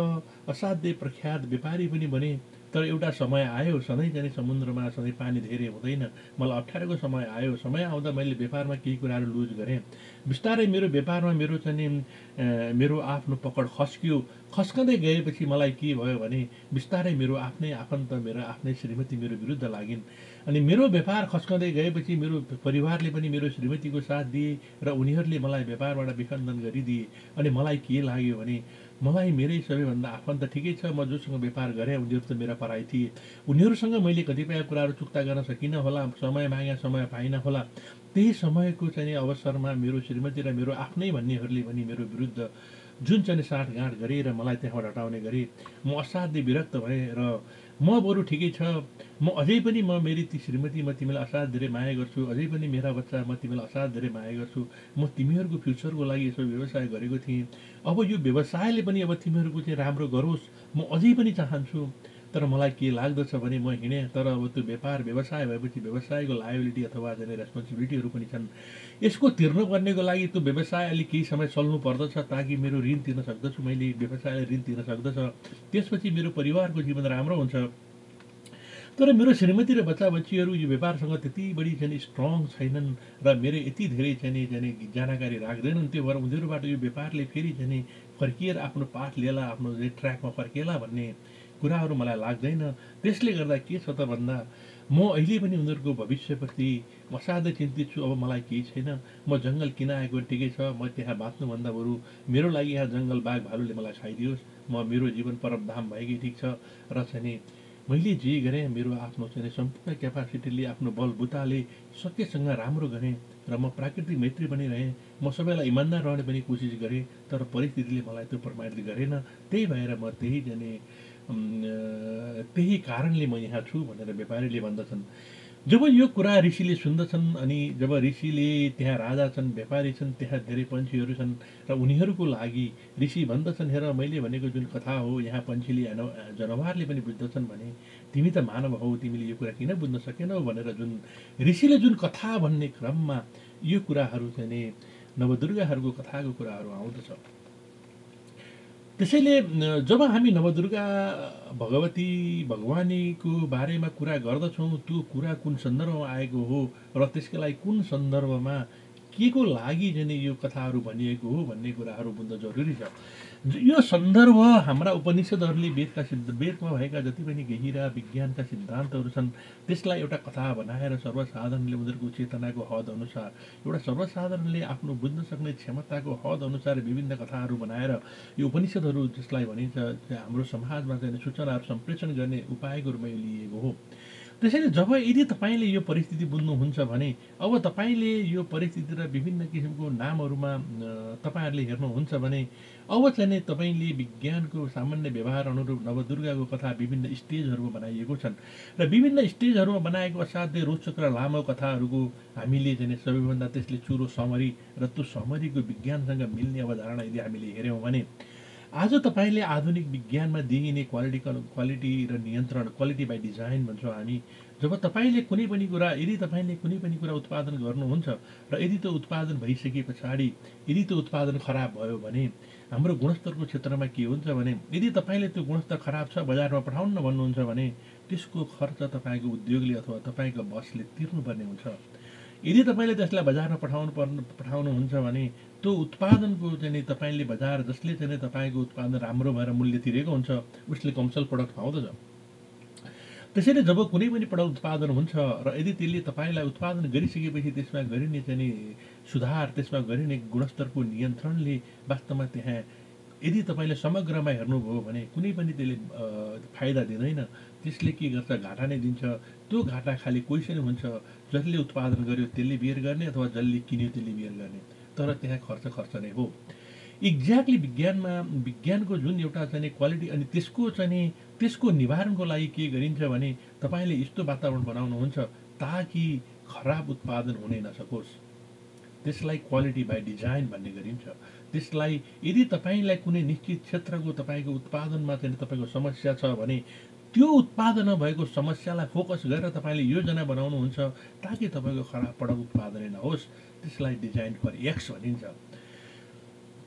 असाध्यै प्रख्यात व्यापारी पनि बने तर एउटा समय आयो सधैँ जाने समुद्रमा सधैँ पानी धेरै हुँदैन। मलाई अप्ठ्यारोको समय आयो समय आउँदा मैले व्यापारमा केही कुराहरू लुज गरेँ। बिस्तारै मेरो व्यापारमा मेरो चाहिँ मेरो आफ्नो पकड खस्कियो। खस्कँदै गएपछि मलाई के भयो भने बिस्तारै मेरो आफ्नै आफन्त मेरो आफ्नै श्रीमती मेरो विरुद्ध लागिन्। अनि मेरो व्यापार खस्कँदै गएपछि मेरो परिवारले पनि मेरो श्रीमतीको साथ दिए र उनीहरूले मलाई व्यापारबाट विखण्डन गरिदिए। अनि मलाई के लाग्यो भने मलाई मेरै सबैभन्दा आफन्त ठिकै छ म जोसँग व्यापार गरेँ उनीहरू त मेरा पराई थिए। उनीहरूसँग मैले कतिपय कुराहरू चुक्ता गर्न सकिनँ होला समय माग्या समय पाइनँ होला। त्यही समयको चाहिँ अवसरमा मेरो श्रीमती र मेरो आफ्नै भन्नेहरूले पनि मेरो विरुद्ध जुन चाहिँ साँठगाँठ गरे र मलाई त्यहाँबाट हटाउने गरे। म असाध्यै विरक्त भएँ र म बरु ठिकै छ। म अझै पनि म मेरी ती श्रीमती म तिमीलाई असाध्य धेरै माया गर्छु। अझै पनि मेरा बच्चा म तिमीलाई असाध्य धेरै माया गर्छु। म तिमीहरूको फ्युचरको लागि यसो व्यवसाय गरेको थिएँ। अब यो व्यवसायले पनि अब तिमीहरूको चाहिँ राम्रो गरोस्। म अझै पनि चाहन्छु। तर मलाई के लाग्दछ भने म हिँडेँ तर अब त्यो व्यापार व्यवसाय भएपछि व्यवसायको लायबिलिटी अथवा चाहिँ रेस्पोन्सिबिलिटीहरू पनि छन्। यसको तिर्नुपर्नेको लागि त्यो व्यवसाय अलिक केही समय चल्नु पर्दछ ताकि मेरो ऋण तिर्न सक्दछु मैले व्यवसायलाई ऋण तिर्न सक्दछ। त्यसपछि मेरो परिवारको जीवन राम्रो हुन्छ। तर मेरो श्रीमती र बच्चा बच्चीहरू यो व्यापारसँग त्यति बढी चाहिँ स्ट्रङ छैनन् र मेरो यति धेरै चाहिँ जाने जानकारी राख्दैनन्। त्यो भएर उनीहरूबाट यो व्यापारले फेरि चाहिँ फर्किएर आफ्नो पाठ लिएला आफ्नो ट्र्याकमा फर्किएला भन्ने कुराहरू मलाई लाग्दैन। त्यसले गर्दा के छ त भन्दा म अहिले पनि उनीहरूको भविष्यप्रति असाध्यै चिन्तित छु। अब मलाई केही छैन। म जङ्गल किन आएको ठिकै छ। म त्यहाँ बाँच्नुभन्दा बरु मेरो लागि यहाँ जङ्गल बाघ भालुले मलाई खाइदियोस्। म मेरो जीवन परमधाम भएकै ठिक छ। र चाहिँ मैले जे गरेँ मेरो आफ्नो चाहिँ सम्पूर्ण क्यापासिटीले आफ्नो बलबुताले सकेसँग राम्रो गरेँ र म प्राकृतिक मैत्री बनिरहेँ म सबैलाई इमान्दार रहने पनि कोसिस गरेँ तर परिस्थितिले मलाई त्यो प्रमाणित गरेन। त्यही भएर म त्यही जाने त्यही कारणले म यहाँ छु भनेर व्यापारीले भन्दछन्। जब यो कुरा ऋषिले सुन्दछन् अनि जब ऋषिले त्यहाँ राजा छन् व्यापारी छन् त्यहाँ धेरै पन्छीहरू छन् र उनीहरूको लागि ऋषि भन्दछन् हेर मैले भनेको जुन कथा हो यहाँ पन्छीले जनावरले पनि बुझ्दछन् भने तिमी त मानव हौ तिमीले यो कुरा किन बुझ्न सकेनौ? भनेर जुन ऋषिले जुन कथा भन्ने क्रममा यो कुराहरू चाहिँ नवदुर्गाहरूको कथाको कुराहरू आउँदछ। त्यसैले जब हामी नवदुर्गा भगवती भगवानीको बारेमा कुरा गर्दछौँ त्यो कुरा कुन सन्दर्भमा आएको हो र त्यसको लागि कुन सन्दर्भमा के को लागि चाहिँ यो कथाहरू भनिएको हो भन्ने कुराहरू बुझ्न जरुरी छ। यो सन्दर्भ हाम्रा उपनिषदहरूले वेदका सिद्ध वेदमा भएका जति पनि गहिरा विज्ञानका सिद्धान्तहरू छन् त्यसलाई एउटा कथा बनाएर सर्वसाधारणले उनीहरूको चेतनाको हद अनुसार एउटा सर्वसाधारणले आफ्नो बुझ्न सक्ने क्षमताको हद अनुसार विभिन्न कथाहरू बनाएर यो उपनिषदहरू जसलाई भनिन्छ हाम्रो समाजमा चाहिँ सूचनाहरू सम्प्रेषण गर्ने उपायको रूपमा लिएको हो। त्यसैले जब यदि तपाईँले यो परिस्थिति बुझ्नुहुन्छ भने अब तपाईँले यो परिस्थिति र विभिन्न किसिमको नामहरूमा तपाईँहरूले हेर्नुहुन्छ भने अब चाहिँ नै तपाईँले विज्ञानको सामान्य व्यवहार अनुरूप नवदुर्गाको कथा विभिन्न स्टेजहरूमा बनाइएको छन् र विभिन्न स्टेजहरूमा बनाएको असाध्यै रोचक र लामो कथाहरूको हामीले चाहिँ सबैभन्दा त्यसले चुरो समरी र त्यो समरीको विज्ञानसँग मिल्ने अवधारणा यदि हामीले हेऱ्यौँ भने आज तपाईँले आधुनिक विज्ञानमा दिइने क्वालिटी क्वालिटी र नियन्त्रण क्वालिटी बाई डिजाइन भन्छौँ हामी। जब तपाईँले कुनै पनि कुरा यदि तपाईँले कुनै पनि कुरा उत्पादन गर्नुहुन्छ र यदि त्यो उत्पादन भइसके पछाडि यदि त्यो उत्पादन खराब भयो भने हाम्रो गुणस्तरको क्षेत्रमा के हुन्छ भने यदि तपाईँले त्यो गुणस्तर खराब छ बजारमा पठाउनु भन्नुहुन्छ भने त्यसको खर्च तपाईँको उद्योगले अथवा तपाईँको बसले तिर्नुपर्ने हुन्छ। यदि तपाईँले त्यसलाई बजारमा पठाउनु पर्नु पठाउनुहुन्छ भने त्यो उत्पादनको चाहिँ तपाईँले बजार जसले चाहिँ तपाईँको उत्पादन राम्रो भएर मूल्य तिरेको हुन्छ उसले कमसल प्रडक्ट पाउँदछ। त्यसैले जब कुनै पनि प्रडक्ट उत्पादन हुन्छ र यदि त्यसले तपाईँलाई उत्पादन गरिसकेपछि त्यसमा गरिने चाहिँ सुधार त्यसमा गरिने गुणस्तरको नियन्त्रणले वास्तवमा त्यहाँ यदि तपाईँले समग्रमा हेर्नुभयो भने कुनै पनि त्यसले फाइदा दिँदैन। त्यसले के गर्छ? घाटा नै दिन्छ। त्यो घाटा खालि कोही हुन्छ जसले उत्पादन गर्यो त्यसले बियर गर्ने अथवा जसले किन्यो त्यसले बियर गर्ने। तर त्यहाँ खर्च खर्च नै हो। एक्ज्याक्टली विज्ञानमा विज्ञानको जुन एउटा चाहिँ क्वालिटी अनि त्यसको चाहिँ त्यसको निवारणको लागि के गरिन्छ भने तपाईँले यस्तो वातावरण बनाउनुहुन्छ ताकि खराब उत्पादन हुनै नसकोस्। त्यसलाई क्वालिटी बाई डिजाइन भन्ने गरिन्छ। त्यसलाई यदि तपाईँलाई कुनै निश्चित क्षेत्रको तपाईँको उत्पादनमा चाहिँ तपाईँको समस्या छ भने त्यो उत्पादनमा भएको समस्यालाई फोकस गरेर तपाईँले योजना बनाउनुहुन्छ ताकि तपाईँको खराब प्रडक्ट उत्पादनै नहोस्। त्यसलाई डिजाइन फर एक्स भनिन्छ।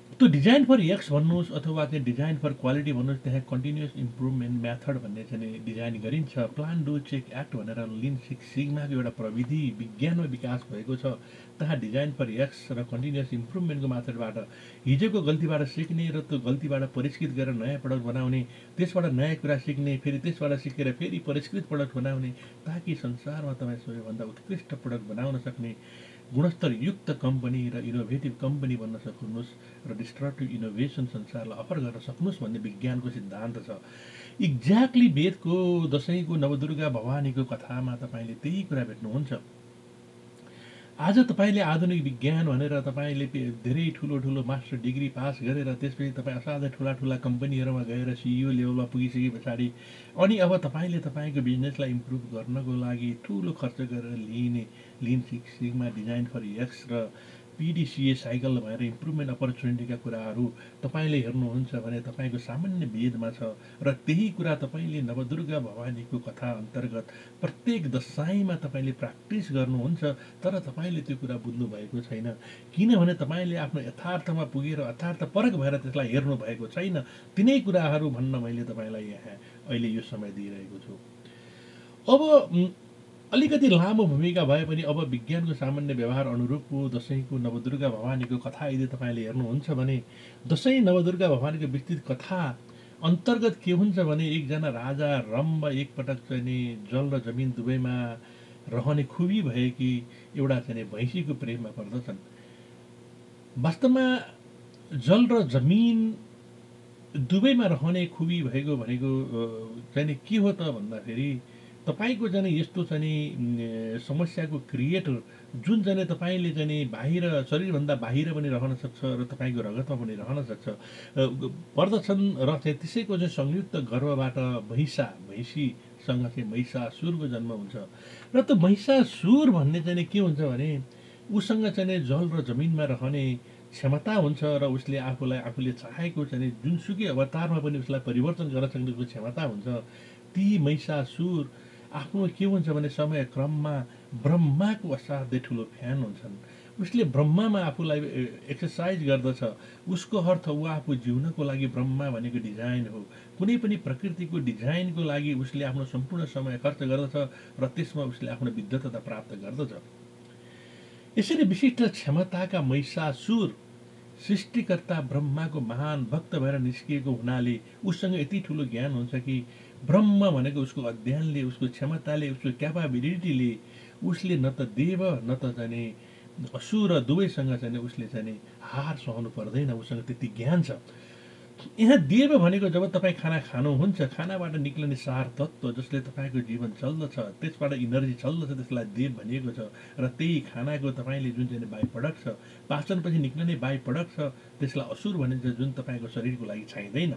त्यो डिजाइन फर एक्स भन्नुहोस् अथवा चाहिँ डिजाइन फर क्वालिटी भन्नुहोस् त्यहाँ कन्टिन्युस इम्प्रुभमेन्ट मेथड भन्ने चाहिँ डिजाइन गरिन्छ। प्लान डु चेक एक्ट भनेर लिन सिक्स सिग्माको एउटा प्रविधि विज्ञानमा विकास भएको छ। त्यहाँ डिजाइन फर एक्स र कन्टिन्युस इम्प्रुभमेन्टको माथबाट हिजोको गल्तीबाट सिक्ने र त्यो गल्तीबाट परिष्कृत गरेर नयाँ प्रडक्ट बनाउने त्यसबाट नयाँ कुरा सिक्ने फेरि त्यसबाट सिकेर फेरि परिष्कृत प्रडक्ट बनाउने ताकि संसारमा तपाईँ सबैभन्दा उत्कृष्ट प्रडक्ट बनाउन सक्ने। गुणस्तरयुक्त कम्पनी र इनोभेटिभ कम्पनी बन्न सक्नुहोस् र डिस्ट्रक्टिभ इनोभेसन संसारलाई अफर गर्न सक्नुहोस् भन्ने विज्ञानको सिद्धान्त छ एक्ज्याक्टली वेदको दसैँको नवदुर्गा भवानीको कथामा तपाईँले त्यही कुरा भेट्नुहुन्छ आज तपाईँले आधुनिक विज्ञान भनेर तपाईँले धेरै ठुलो ठुलो मास्टर डिग्री पास गरेर त्यसपछि तपाईँ असाध्यै ठुला ठुला कम्पनीहरूमा गएर सिइओ लेभलमा पुगिसके पछाडि अनि अब तपाईँले तपाईँको बिजनेसलाई इम्प्रुभ गर्नको लागि ठुलो खर्च गरेर लिने lean six sigma design for X र पिडिसिए साइकल भएर इम्प्रुभमेन्ट अपर्च्युनिटीका कुराहरू तपाईँले हेर्नुहुन्छ भने तपाईँको सामान्य वेदमा छ र त्यही कुरा तपाईँले नवदुर्गा भवानीको कथा अन्तर्गत प्रत्येक दशाईमा तपाईँले प्र्याक्टिस गर्नुहुन्छ तर तपाईँले त्यो कुरा बुझ्नु भएको छैन। किनभने तपाईँले आफ्नो यथार्थमा पुगेर यथार्थ परक भएर त्यसलाई हेर्नु भएको छैन। तिनै कुराहरू भन्न मैले तपाईँलाई यहाँ अहिले यो समय दिइरहेको छु। अब अलिकति लामो भूमिका भए पनि अब विज्ञानको सामान्य व्यवहार अनुरूपको दसैँको नवदुर्गा भवानीको कथा यदि तपाईँले हेर्नुहुन्छ भने दसैँ नवदुर्गा भवानीको विस्तृत कथा अन्तर्गत के हुन्छ भने एकजना राजा रम्ब एकपटक चाहिँ जल र जमिन दुवैमा रहने खुबी भएकी एउटा चाहिँ भैँसीको प्रेममा पर्दछन्। वास्तवमा जल र जमिन दुवैमा रहने खुबी भएको भनेको चाहिँ के हो त भन्दाखेरि तपाईँको चाहिँ नि यस्तो अ, समस्याको क्रिएटर जुन चाहिँ नि तपाईँले चाहिँ नि बाहिर शरीरभन्दा बाहिर पनि रहन सक्छ र तपाईँको रगतमा पनि रहन सक्छ। पर्दछन् र चाहिँ त्यसैको चाहिँ संयुक्त गर्भबाट भैँसा भैँसीसँग चाहिँ महिषासुरको जन्म हुन्छ। र त्यो महिषासुर भन्ने चाहिँ के हुन्छ भने उसँग चाहिँ जल र जमिनमा रहने क्षमता हुन्छ र उसले आफूलाई आफूले चाहेको चाहिँ जुनसुकै अवतारमा पनि उसलाई परिवर्तन गर्न सक्ने क्षमता हुन्छ। ती महिषासुर आफ्नो के हुन्छ भने समय क्रममा ब्रह्माको असाध्यै ठुलो फ्यान हुन्छन्। उसले ब्रह्मामा आफूलाई एक्सर्साइज गर्दछ। उसको अर्थ ऊ आफू जिउनको लागि ब्रह्मा भनेको डिजाइन हो। कुनै पनि प्रकृतिको डिजाइनको लागि उसले आफ्नो सम्पूर्ण समय खर्च गर्दछ र त्यसमा उसले आफ्नो विद्वत्ता प्राप्त गर्दछ। यसरी विशिष्ट क्षमताका महिषासुर सृष्टिकर्ता ब्रह्माको महान भक्त भएर निस्किएको हुनाले उसँग यति ठुलो ज्ञान हुन्छ कि ब्रह्म भनेको उसको अध्ययनले उसको क्षमताले उसको क्यापाबिलिटीले उसले न त देव न त जाने असुर दुवैसँग चाहिँ उसले चाहिँ हार सहनु पर्दैन उसँग त्यति ज्ञान छ। यहाँ देव भनेको जब तपाईँ खाना खानुहुन्छ खानाबाट निक्लिने सार तत्त्व जसले तपाईँको जीवन चल्दछ त्यसबाट इनर्जी चल्दछ त्यसलाई देव भनिएको छ र त्यही खानाको तपाईँले जुन चाहिँ बाई प्रडक्ट छ पाचनपछि निक्लिने बाई प्रडक्ट छ। त्यसलाई असुर भनिन्छ जुन तपाईँको शरीरको लागि चाहिँदैन।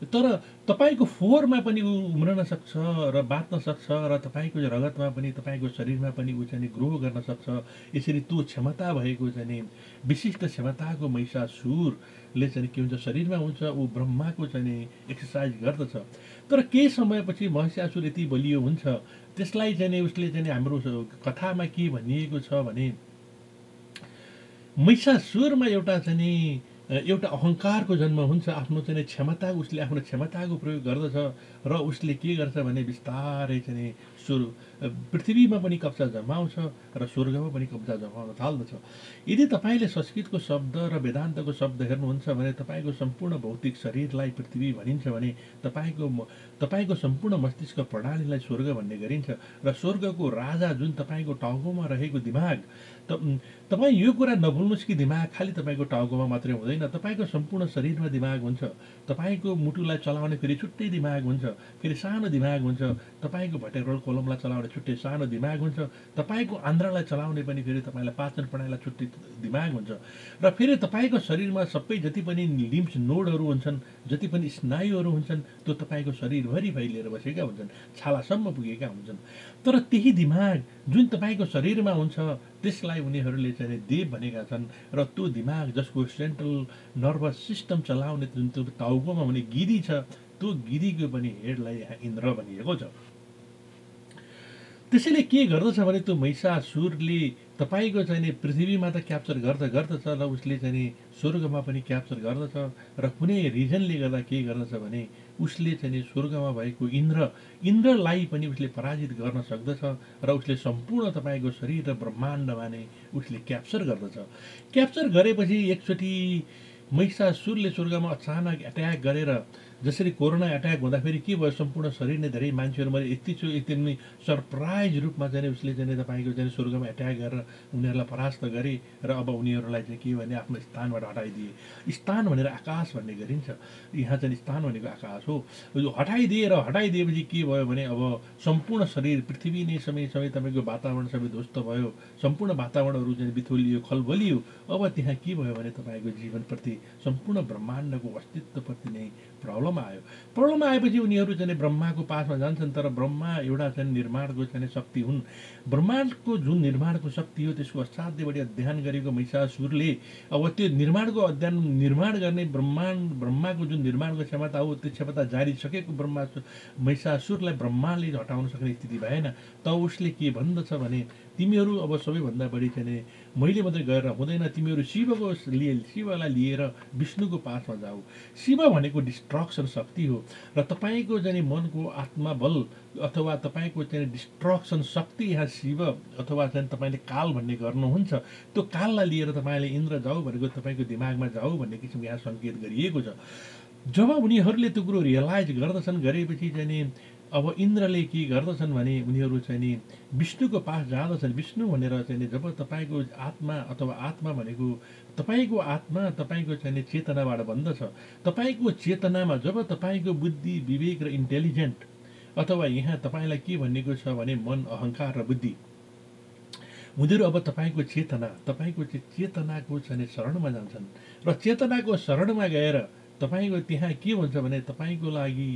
तर तपाईँको फोहोरमा पनि ऊ उम्रन सक्छ र बाँच्न सक्छ र तपाईँको रगतमा पनि तपाईँको शरीरमा पनि ऊ चाहिँ ग्रो गर्न सक्छ। यसरी त्यो क्षमता भएको चाहिँ विशिष्ट क्षमताको महिषासुरले चाहिँ के हुन्छ? शरीरमा हुन्छ ऊ ब्रह्माको चाहिँ एक्सर्साइज गर्दछ। तर केही समयपछि महिषासुर यति बलियो हुन्छ। त्यसलाई चाहिँ उसले चाहिँ हाम्रो कथामा के भनिएको छ भने महिषासुरमा एउटा चाहिँ नि एउटा अहङ्कारको जन्म हुन्छ। आफ्नो चाहिँ क्षमता उसले आफ्नो क्षमताको प्रयोग गर्दछ र उसले के गर्छ भने बिस्तारै चाहिँ सुरु पृथ्वीमा पनि कब्जा जमाउँछ र स्वर्गमा पनि कब्जा जमाउन थाल्दछ। यदि तपाईँले संस्कृतको शब्द र वेदान्तको शब्द हेर्नुहुन्छ भने तपाईँको सम्पूर्ण भौतिक शरीरलाई पृथ्वी भनिन्छ भने तपाईँको तपाईँको सम्पूर्ण मस्तिष्क प्रणालीलाई स्वर्ग भन्ने गरिन्छ र स्वर्गको राजा जुन तपाईँको टाउकोमा रहेको दिमाग तपाईँ यो कुरा नभुल्नुहोस् कि दिमाग खालि तपाईँको टाउकोमा मात्रै हुँदैन। तपाईँको सम्पूर्ण शरीरमा दिमाग हुन्छ। तपाईँको मुटुलाई चलाउने फेरि छुट्टै दिमाग हुन्छ। फेरि सानो दिमाग हुन्छ। तपाईँको भटेरोल कोलमलाई चलाउने छुट्टै सानो दिमाग हुन्छ। तपाईँको आन्द्रालाई चलाउने पनि फेरि तपाईँलाई पाचन प्रणालीलाई छुट्टै दिमाग हुन्छ। र फेरि तपाईँको शरीरमा सबै जति पनि लिम्स नोडहरू हुन्छन् जति पनि स्नायुहरू हुन्छन् त्यो तपाईँको शरीरभरि फैलिएर बसेका हुन्छन्। छालासम्म पुगेका हुन्छन्। तर त्यही दिमाग जुन तपाईँको शरीरमा हुन्छ त्यसलाई उनीहरूले चाहिँ देव भनेका छन् र त्यो दिमाग जसको सेन्ट्रल नर्भस सिस्टम चलाउने जुन त्यो टाउकोमा हुने गिरी छ त्यो गिरीको पनि हेडलाई यहाँ इन्द्र भनिएको छ। त्यसैले के गर्दछ भने त्यो महिषासुरले तपाईँको चाहिँ नि पृथ्वीमा त क्याप्चर गर्दा गर्दछ र उसले चाहिँ नि स्वर्गमा पनि क्याप्चर गर्दछ। र कुनै रिजनले गर्दा के गर्दछ भने उसले चाहिँ नि स्वर्गमा भएको इन्द्र इन्द्रलाई पनि उसले पराजित गर्न सक्दछ र उसले सम्पूर्ण तपाईँको शरीर र ब्रह्माण्डमा नै उसले क्याप्चर गर्दछ। क्याप्चर गरेपछि एकचोटि महिषासुरले स्वर्गमा अचानक एट्याक गरेर जसरी कोरोना एट्याक हुँदाखेरि के भयो? सम्पूर्ण शरीर नै धेरै मान्छेहरू मैले यति छु यति नै सरप्राइज रूपमा चाहिँ उसले चाहिँ तपाईँको चाहिँ स्वर्गमा एट्याक गरेर उनीहरूलाई परास्त गरे र अब उनीहरूलाई चाहिँ के भने आफ्नो स्थानबाट हटाइदिए। स्थान भनेर आकाश भन्ने गरिन्छ। यहाँ चाहिँ स्थान भनेको आकाश हो। हटाइदिए र हटाइदिएपछि के भयो भने अब सम्पूर्ण शरीर पृथ्वी नै समय समय तपाईँको वातावरण सबै ध्वस्त भयो। सम्पूर्ण वातावरणहरू चाहिँ बिथोलियो खलबलियो। अब त्यहाँ के भयो भने तपाईँको जीवनप्रति सम्पूर्ण ब्रह्माण्डको अस्तित्वप्रति नै प्रब्लम आयो प्रब्लम आएपछि उनीहरू चाहिँ ब्रह्माको पासमा जान्छन् तर ब्रह्मा एउटा चाहिँ निर्माणको चाहिँ शक्ति हुन्। ब्रह्माण्डको जुन निर्माणको शक्ति हो त्यसको असाध्य बढी अध्ययन गरेको महिषासुरले अब त्यो निर्माणको अध्ययन निर्माण गर्ने ब्रह्माण्ड ब्रह्माको जुन निर्माणको क्षमता हो त्यो क्षमता जारी सकेको ब्रह्मा महिषासुरलाई ब्रह्माले हटाउन सक्ने स्थिति भएन। त उसले के भन्दछ भने तिमीहरू अब सबैभन्दा बढी चाहिँ मैले मात्रै गएर हुँदैन तिमीहरू शिवको लिए शिवलाई लिएर विष्णुको पासमा जाऊ। शिव भनेको डिस्ट्रक्सन शक्ति हो र तपाईँको चाहिँ मनको आत्मा बल अथवा तपाईँको चाहिँ डिस्ट्रक्सन शक्ति यहाँ शिव अथवा चाहिँ तपाईँले काल भन्ने गर्नुहुन्छ त्यो काललाई लिएर तपाईँले इन्द्र जाऊ भनेको तपाईँको दिमागमा जाऊ भन्ने किसिमको यहाँ सङ्केत गरिएको छ। जब उनीहरूले त्यो कुरो रियलाइज गर्दछन् गरेपछि चाहिँ अब इन्द्रले के गर्दछन् भने उनीहरू चाहिँ नि विष्णुको पास जाँदछन्। विष्णु भनेर चाहिँ जब तपाईँको आत्मा अथवा आत्मा भनेको तपाईँको आत्मा तपाईँको चाहिँ चेतनाबाट बन्दछ तपाईँको चेतनामा जब तपाईँको बुद्धि विवेक र इन्टेलिजेन्ट अथवा यहाँ तपाईँलाई के भनिएको छ भने मन अहङ्कार र बुद्धि। उनीहरू अब तपाईँको चेतना तपाईँको चेतनाको चाहिँ शरणमा जान्छन्। र चेतनाको शरणमा गएर तपाईँको त्यहाँ के हुन्छ भने तपाईँको लागि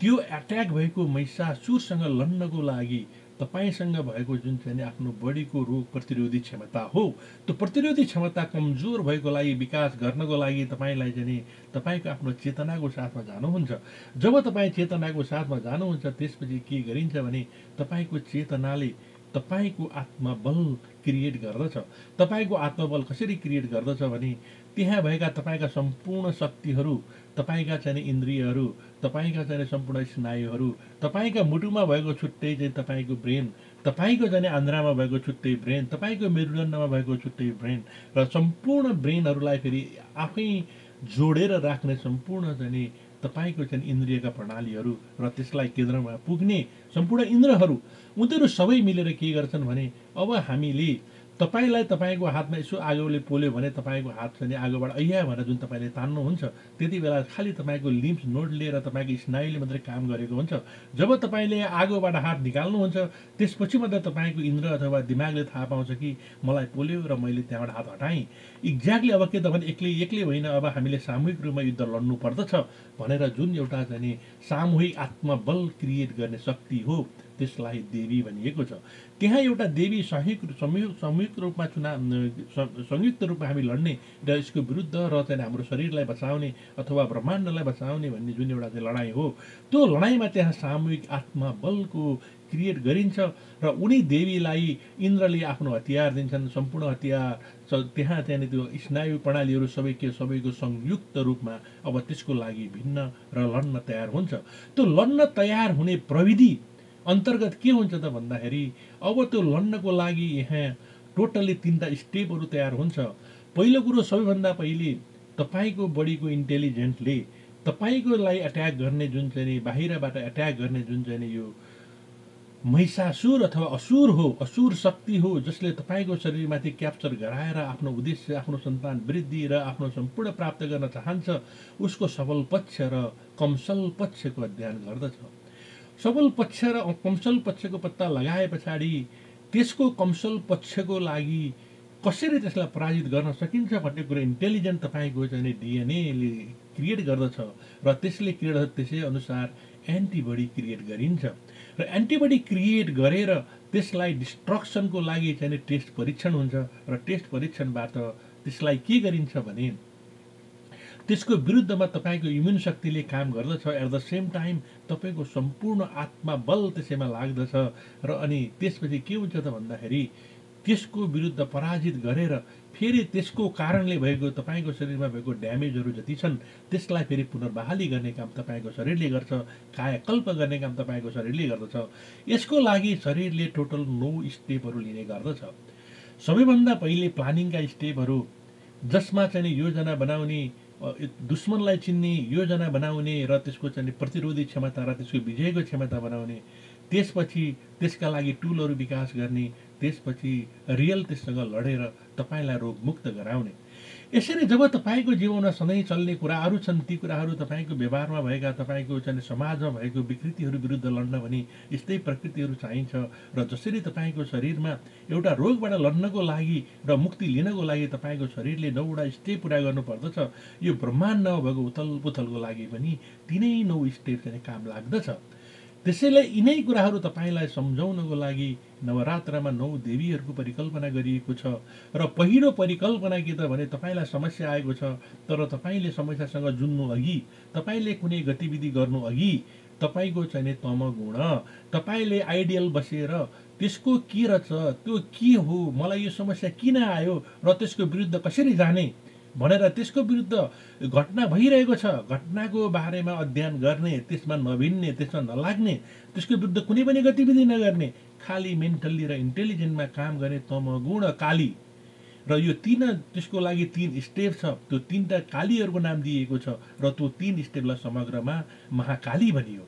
त्यो एट्याक भएको महिषासुरसँग लड्नको लागि तपाईँसँग भएको जुन चाहिँ आफ्नो बडीको रोग प्रतिरोधी क्षमता हो त्यो प्रतिरोधी क्षमता कमजोर भएको लागि विकास गर्नको लागि तपाईँलाई चाहिँ तपाईँको आफ्नो चेतनाको साथमा जानुहुन्छ। जब तपाईँ चेतनाको साथमा जानुहुन्छ त्यसपछि के गरिन्छ भने तपाईँको चेतनाले तपाईँको आत्मबल क्रिएट गर्दछ। तपाईँको आत्मबल कसरी क्रिएट गर्दछ भने त्यहाँ भएका तपाईँका सम्पूर्ण शक्तिहरू तपाईँका चाहिँ इन्द्रियहरू तपाईँका चाहिँ सम्पूर्ण स्नायुहरू तपाईँका मुटुमा भएको छुट्टै चाहिँ तपाईँको ब्रेन तपाईँको चाहिँ आन्द्रामा भएको छुट्टै ब्रेन तपाईँको मेरुदण्डमा भएको छुट्टै ब्रेन र सम्पूर्ण ब्रेनहरूलाई फेरि आफै जोडेर राख्ने सम्पूर्ण चाहिँ तपाईँको चाहिँ इन्द्रियका प्रणालीहरू र त्यसलाई केन्द्रमा पुग्ने सम्पूर्ण इन्द्रहरू उनीहरू सबै मिलेर के गर्छन् भने अब हामीले तपाईँलाई तपाईँको हातमा यसो आगोले पोल्यो भने तपाईँको हात चाहिँ आगोबाट ऐया भनेर जुन तपाईँले तान्नुहुन्छ त्यति बेला खालि तपाईँको लिम्स नोड लिएर तपाईँको स्नायुले मात्रै काम गरेको हुन्छ। जब तपाईँले आगोबाट हात निकाल्नुहुन्छ त्यसपछि मात्रै तपाईँको इन्द्र अथवा दिमागले थाहा पाउँछ कि मलाई पोल्यो र मैले त्यहाँबाट हात हटाएँ। एक्ज्याक्टली अब के त भने एक्लै एक्लै होइन अब हामीले सामूहिक रूपमा युद्ध लड्नु पर्दछ भनेर जुन एउटा चाहिँ सामूहिक आत्मबल क्रिएट गर्ने शक्ति हो। त्यसलाई देवी भनिएको छ। त्यहाँ एउटा देवी संयुक्त संयुक्त संयुक्त रूपमा चुनाव संयुक्त रूपमा हामी लड्ने र यसको विरुद्ध र चाहिँ हाम्रो शरीरलाई बचाउने अथवा ब्रह्माण्डलाई बचाउने भन्ने जुन एउटा चाहिँ लडाइँ हो त्यो लडाइँमा त्यहाँ सामूहिक आत्मबलको क्रिएट गरिन्छ र उनी देवीलाई इन्द्रले आफ्नो हतियार दिन्छन् सम्पूर्ण हतियार त्यहाँ त्यहाँनिर त्यो स्नायु प्रणालीहरू सबै के सबैको संयुक्त रूपमा अब त्यसको लागि भिन्न र लड्न तयार हुन्छ। त्यो लड्न तयार हुने प्रविधि अन्तर्गत के हुन्छ त भन्दाखेरि अब त्यो लड्नको लागि यहाँ टोटल्ली तिनवटा स्टेपहरू तयार हुन्छ। पहिलो कुरो सबैभन्दा पहिले तपाईँको बडीको इन्टेलिजेन्टले तपाईँकोलाई एट्याक गर्ने जुन चाहिँ बाहिरबाट एट्याक गर्ने जुन चाहिँ यो महिषासुर अथवा असुर हो असुर शक्ति हो जसले तपाईँको शरीरमाथि क्याप्चर गराएर आफ्नो उद्देश्य आफ्नो सन्तान वृद्धि र आफ्नो सम्पूर्ण प्राप्त गर्न चाहन्छ उसको सबल पक्ष र कमसल पक्षको अध्ययन गर्दछ। सबल पक्ष र कमसल पक्षको पत्ता लगाए पछाडि त्यसको कमसल पक्षको लागि कसरी त्यसलाई पराजित गर्न सकिन्छ भन्ने कुरो इन्टेलिजेन्ट तपाईँको चाहिँ डिएनएले क्रिएट गर्दछ र त्यसले क्रिएट त्यसै अनुसार एन्टिबडी क्रिएट गरिन्छ। र एन्टिबडी क्रिएट गरेर त्यसलाई डिस्ट्रक्सनको लागि चाहिँ टेस्ट परीक्षण हुन्छ र टेस्ट परीक्षणबाट त्यसलाई के गरिन्छ भने त्यसको विरुद्धमा तपाईँको इम्युन शक्तिले काम गर्दछ एट द सेम टाइम तपाईँको सम्पूर्ण आत्मा बल त्यसैमा लाग्दछ। र अनि त्यसपछि के हुन्छ त भन्दाखेरि त्यसको विरुद्ध पराजित गरेर फेरि त्यसको कारणले भएको तपाईँको शरीरमा भएको ड्यामेजहरू जति छन् त्यसलाई फेरि पुनर्बहाली गर्ने काम तपाईँको शरीरले गर्छ कायाकल्प गर्ने काम तपाईँको शरीरले गर्दछ। यसको लागि शरीरले टोटल नौ स्टेपहरू लिने गर्दछ। सबैभन्दा पहिले प्लानिङका स्टेपहरू जसमा चाहिँ योजना बनाउने दुश्मनलाई चिन्ने योजना बनाउने र त्यसको चाहिँ प्रतिरोधी क्षमता र त्यसको विजयको क्षमता बनाउने त्यसपछि त्यसका लागि टुलहरू विकास गर्ने त्यसपछि रियल त्यससँग लडेर तपाईँलाई रोगमुक्त गराउने। यसरी जब तपाईँको जीवनमा सधैँ चल्ने कुराहरू छन् ती कुराहरू तपाईँको व्यवहारमा भएका तपाईँको चाहिँ समाजमा भएको विकृतिहरू विरुद्ध लड्न भने यस्तै प्रकृतिहरू चाहिन्छ। र जसरी तपाईँको शरीरमा एउटा रोगबाट लड्नको लागि र मुक्ति लिनको लागि तपाईँको शरीरले नौवटा स्टेप पुरा गर्नुपर्दछ। यो ब्रह्माण्ड भएको उथल पुथलको लागि पनि तिनै नौ स्टेप चाहिँ काम लाग्दछ। त्यसैले यिनै कुराहरू तपाईँलाई सम्झाउनको लागि नवरात्रमा नौ देवीहरूको परिकल्पना गरिएको छ र पहिलो परिकल्पना के त भने तपाईँलाई समस्या आएको छ तर तपाईँले समस्यासँग जुन्नु अघि तपाईँले कुनै गतिविधि गर्नु अघि तपाईँको चाहिने तम गुण तपाईँले आइडियल बसेर त्यसको के रहेछ त्यो के हो मलाई यो समस्या किन आयो र त्यसको विरुद्ध कसरी जाने भनेर त्यसको विरुद्ध घटना भइरहेको छ। घटनाको बारेमा अध्ययन गर्ने त्यसमा नभिन्ने त्यसमा नलाग्ने त्यसको विरुद्ध कुनै पनि गतिविधि नगर्ने खालि मेन्टल्ली र इन्टेलिजेन्टमा काम गर्ने तम गुण काली। र यो तिन त्यसको लागि तिन स्टेप छ। त्यो तिनवटा कालीहरूको नाम दिएको छ र त्यो तिन स्टेपलाई समग्रमा महाकाली भनियो।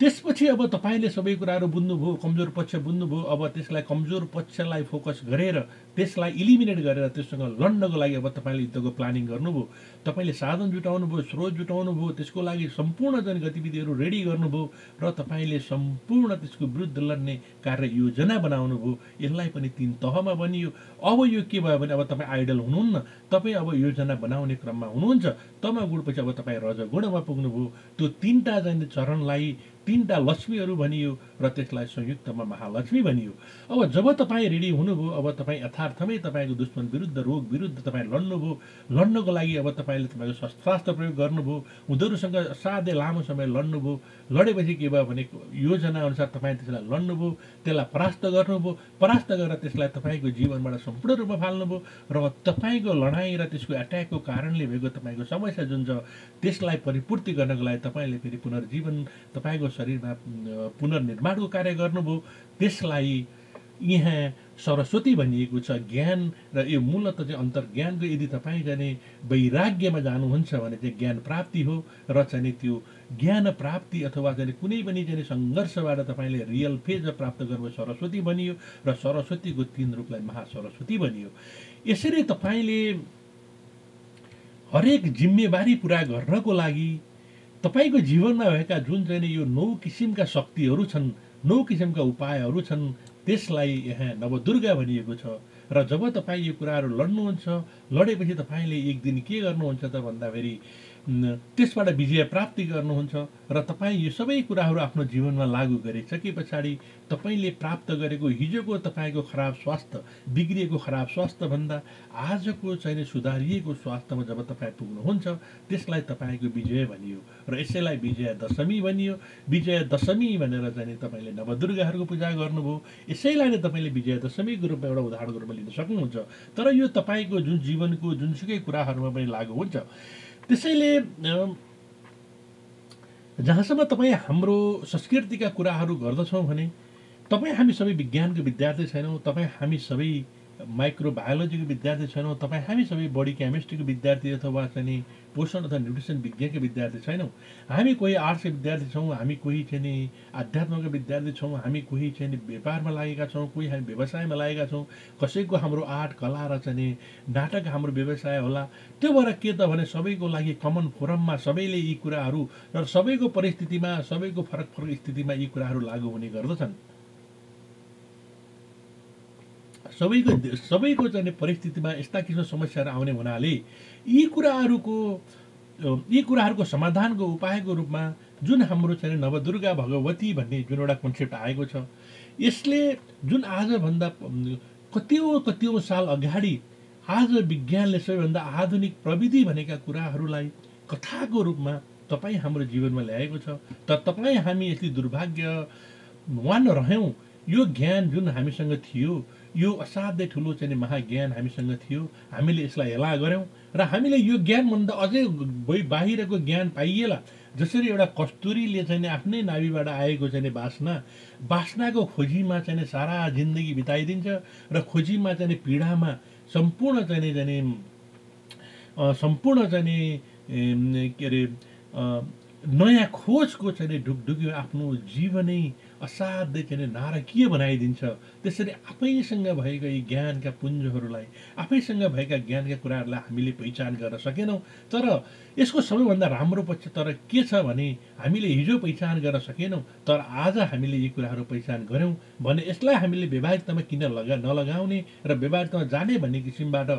त्यसपछि अब तपाईँले सबै कुराहरू बुझ्नुभयो कमजोर पक्ष बुझ्नुभयो अब त्यसलाई कमजोर पक्षलाई फोकस गरेर त्यसलाई इलिमिनेट गरेर त्यससँग लड्नको लागि अब तपाईँले युद्धको प्लानिङ गर्नुभयो। तपाईँले साधन जुटाउनु भयो स्रोत जुटाउनु भयो त्यसको लागि सम्पूर्ण जन गतिविधिहरू रेडी गर्नुभयो र तपाईँले सम्पूर्ण त्यसको विरुद्ध लड्ने कार्य योजना बनाउनु भयो यसलाई पनि तिन तहमा बनियो। अब यो के भयो भने अब तपाईँ आइडल हुनुहुन्न। तपाईँ अब योजना बनाउने क्रममा हुनुहुन्छ। तमा गुणपछि अब तपाईँ रजगुणमा पुग्नुभयो। त्यो तिनवटा जाने चरणलाई तिनवटा लक्ष्मीहरू भनियो र त्यसलाई संयुक्तमा महालक्ष्मी भनियो। अब जब तपाईँ रेडी हुनुभयो अब तपाईँ यथार्थमै तपाईँको दुश्मन विरुद्ध रोग विरुद्ध तपाईँ लड्नुभयो लड्नको लागि अब तपाईँले तपाईँको शस्त्रास्त्र प्रयोग गर्नुभयो उनीहरूसँग असाध्यै लामो समय लड्नुभयो लडेपछि के भयो भने योजना अनुसार तपाईँ त्यसलाई लड्नुभयो त्यसलाई परास्त गर्नुभयो परास्त गरेर त्यसलाई तपाईँको जीवनबाट सम्पूर्ण रूपमा फाल्नुभयो र तपाईँको लडाइँ र त्यसको एट्याकको कारणले भएको तपाईँको समस्या जुन छ त्यसलाई परिपूर्ति गर्नको लागि तपाईँले फेरि पुनर्जीवन तपाईँको शरीरमा पुनर्निर्माणको कार्य गर्नुभयो। त्यसलाई यहाँ सरस्वती भनिएको छ ज्ञान र यो मूलत चाहिँ अन्तर्ज्ञानको यदि तपाईँ जाने वैराग्यमा जानुहुन्छ भने चाहिँ ज्ञान प्राप्ति हो र चाहिँ त्यो ज्ञान प्राप्ति अथवा चाहिँ कुनै पनि चाहिँ सङ्घर्षबाट तपाईँले रियल फेज प्राप्त गर्नु सरस्वती बनियो र सरस्वतीको तिन रूपलाई महासरस्वती बनियो। यसरी तपाईँले हरेक जिम्मेवारी पुरा गर्नको लागि तपाईँको जीवनमा भएका जुन चाहिँ यो नौ किसिमका शक्तिहरू छन् नौ किसिमका उपायहरू छन् त्यसलाई यहाँ नवदुर्गा भनिएको छ। र जब तपाईँ यो कुराहरू लड्नुहुन्छ लडेपछि तपाईँले एक दिन के गर्नुहुन्छ त भन्दाखेरि त्यसबाट विजय प्राप्ति गर्नुहुन्छ र तपाईँ यो सबै कुराहरू आफ्नो जीवनमा लागू गरिसके पछाडि तपाईँले प्राप्त गरेको हिजोको तपाईँको खराब स्वास्थ्य बिग्रिएको खराब स्वास्थ्यभन्दा आजको चाहिँ सुधारिएको स्वास्थ्यमा जब तपाईँ पुग्नुहुन्छ त्यसलाई तपाईँको विजय भनियो र यसैलाई विजय दशमी भनियो। विजय दशमी भनेर चाहिँ तपाईँले नवदुर्गाहरूको पूजा गर्नुभयो। यसैलाई नै तपाईँले विजय दशमीको रूपमा एउटा उदाहरणको रूपमा लिन सक्नुहुन्छ। तर यो तपाईँको जुन जीवनको जुनसुकै कुराहरूमा पनि लागु हुन्छ। त्यसैले जहाँसम्म तपाईँ हाम्रो संस्कृतिका कुराहरू गर्दछौँ भने तपाईँ हामी सबै विज्ञानको विद्यार्थी छैनौँ तपाईँ हामी सबै माइक्रोबायोलोजीको विद्यार्थी छैनौँ तपाईँ हामी सबै बडी केमिस्ट्रीको विद्यार्थी अथवा चाहिँ पोषण अथवा न्युट्रिसन विज्ञानका विद्यार्थी छैनौँ। हामी कोही आर्ट्सका विद्यार्थी छौँ हामी कोही चाहिँ आध्यात्मका विद्यार्थी छौँ हामी कोही चाहिँ व्यापारमा लागेका छौँ कोही हामी व्यवसायमा लागेका छौँ कसैको हाम्रो आर्ट कला र चाहिँ नाटक हाम्रो व्यवसाय होला त्यो भएर के त भने सबैको लागि कमन फोरममा सबैले यी कुराहरू र सबैको परिस्थितिमा सबैको फरक फरक स्थितिमा यी कुराहरू लागु हुने गर्दछन्। सबैको सबैको चाहिँ परिस्थितिमा यस्ता किसिमको समस्याहरू आउने हुनाले यी कुराहरूको यी कुराहरूको समाधानको उपायको रूपमा जुन हाम्रो चाहिँ नवदुर्गा भगवती भन्ने जुन एउटा कन्सेप्ट आएको छ यसले जुन आजभन्दा कतिौँ कतिौँ साल अगाडि आज विज्ञानले सबैभन्दा आधुनिक प्रविधि भनेका कुराहरूलाई कथाको रूपमा तपाईँ हाम्रो जीवनमा ल्याएको छ तर तपाईँ हामी यति दुर्भाग्यवान रह्यौँ यो ज्ञान जुन हामीसँग थियो यो असाध्यै ठुलो चाहिँ महाज्ञान हामीसँग थियो। हामीले यसलाई हेला गऱ्यौँ र हामीले यो ज्ञानभन्दा अझै बाहिरको ज्ञान पाइएला। जसरी एउटा कस्तुरीले चाहिँ आफ्नै नाभिबाट आएको चाहिँ बासना बासनाको खोजीमा चाहिँ सारा जिन्दगी बिताइदिन्छ र खोजीमा चाहिँ पीडामा सम्पूर्ण चाहिँ जाने सम्पूर्ण चाहिँ के अरे नयाँ खोजको चाहिँ ढुकढुकी आफ्नो जीवनै असाध्यै चाहिँ नारकीय बनाइदिन्छ त्यसरी आफैसँग भएका यी ज्ञानका पुञ्जहरूलाई आफैसँग भएका ज्ञानका कुराहरूलाई हामीले पहिचान गर्न सकेनौँ तर यसको सबैभन्दा राम्रो पक्ष तर के छ भने हामीले हिजो पहिचान गर्न सकेनौँ तर आज हामीले यी कुराहरू पहिचान गऱ्यौँ भने यसलाई हामीले व्यवहारिकतामा किन लगा नलगाउने र व्यवहारिकतामा जाने भन्ने किसिमबाट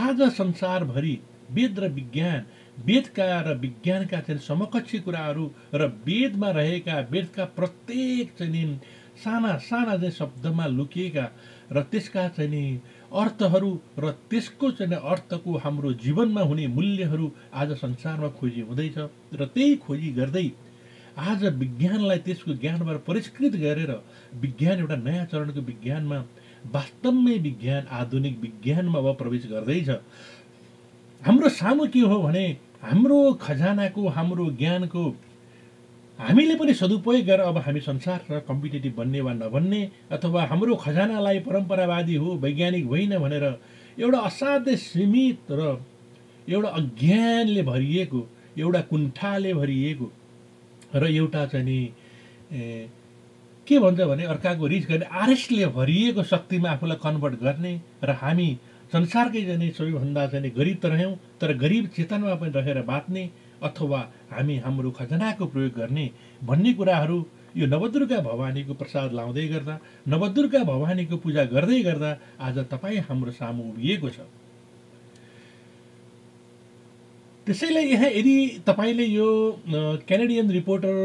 आज संसारभरि वेद र विज्ञान वेदका र विज्ञानका चाहिँ समकक्षी कुराहरू र वेदमा रहेका वेदका प्रत्येक चाहिँ साना साना चाहिँ शब्दमा लुकिएका र त्यसका चाहिँ अर्थहरू र त्यसको चाहिँ अर्थको हाम्रो जीवनमा हुने मूल्यहरू आज संसारमा खोजी हुँदैछ र त्यही खोजी गर्दै आज विज्ञानलाई त्यसको ज्ञानबाट परिष्कृत गरेर विज्ञान एउटा नयाँ चरणको विज्ञानमा वास्तवमै विज्ञान आधुनिक विज्ञानमा अब प्रवेश गर्दैछ हाम्रो सामु के हो भने हाम्रो खजानाको हाम्रो ज्ञानको हामीले पनि सदुपयोग गरेर अब हामी संसार कम्पिटेटिभ बन्ने वा नबन्ने अथवा हाम्रो खजानालाई परम्परावादी हो वैज्ञानिक होइन भनेर एउटा असाध्यै सीमित र एउटा अज्ञानले भरिएको एउटा कुण्ठाले भरिएको र एउटा चाहिँ नि के भन्छ भने अर्काको रिस गर्ने आरएसले भरिएको शक्तिमा आफूलाई कन्भर्ट गर्ने र हामी संसारकै चाहिँ नि सबैभन्दा चाहिँ नि गरिब त रह्यौँ तर गरिब चेतनामा पनि रहेर बाँच्ने अथवा हामी हाम्रो खजनाको प्रयोग गर्ने भन्ने कुराहरू यो नवदुर्गा भवानीको प्रसाद लाउँदै गर्दा नवदुर्गा भवानीको पूजा गर्दै गर्दा आज तपाईँ हाम्रो सामु उभिएको छ। त्यसैले यहाँ यदि तपाईँले यो क्यानेडियन रिपोर्टर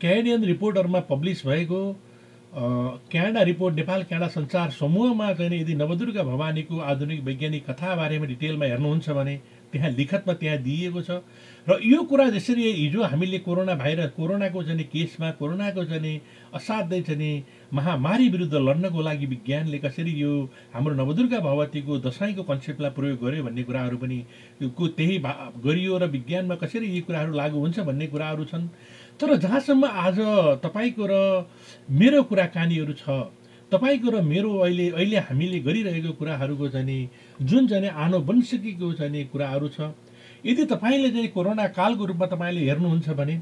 क्यानेडियन रिपोर्टरमा पब्लिस भएको क्यानाडा रिपोर्ट नेपाल क्यानाडा सञ्चार समूहमा चाहिँ यदि नवदुर्गा भवानीको आधुनिक वैज्ञानिक कथा बारेमा डिटेलमा हेर्नुहुन्छ भने त्यहाँ लिखतमा त्यहाँ दिइएको छ। र यो कुरा जसरी हिजो हामीले कोरोना भाइरस कोरोनाको चाहिँ नि केसमा कोरोनाको चाहिँ नि असाध्यै चाहिँ महामारी विरुद्ध लड्नको लागि विज्ञानले कसरी यो हाम्रो नवदुर्गा भगवतीको दसैँको कन्सेप्टलाई प्रयोग गर्यो भन्ने कुराहरू पनि को त्यही गरियो र विज्ञानमा कसरी यी कुराहरू लागु हुन्छ भन्ने कुराहरू छन्। तर जहाँसम्म आज तपाईँको र मेरो कुराकानीहरू छ तपाईँको र मेरो अहिले अहिले हामीले गरिरहेको कुराहरूको जुन चाहिँ नि आनुवंशिकीको चाहिँ नि कुराहरू छ यदि तपाईँले चाहिँ कोरोना कालको रूपमा तपाईँले हेर्नुहुन्छ भने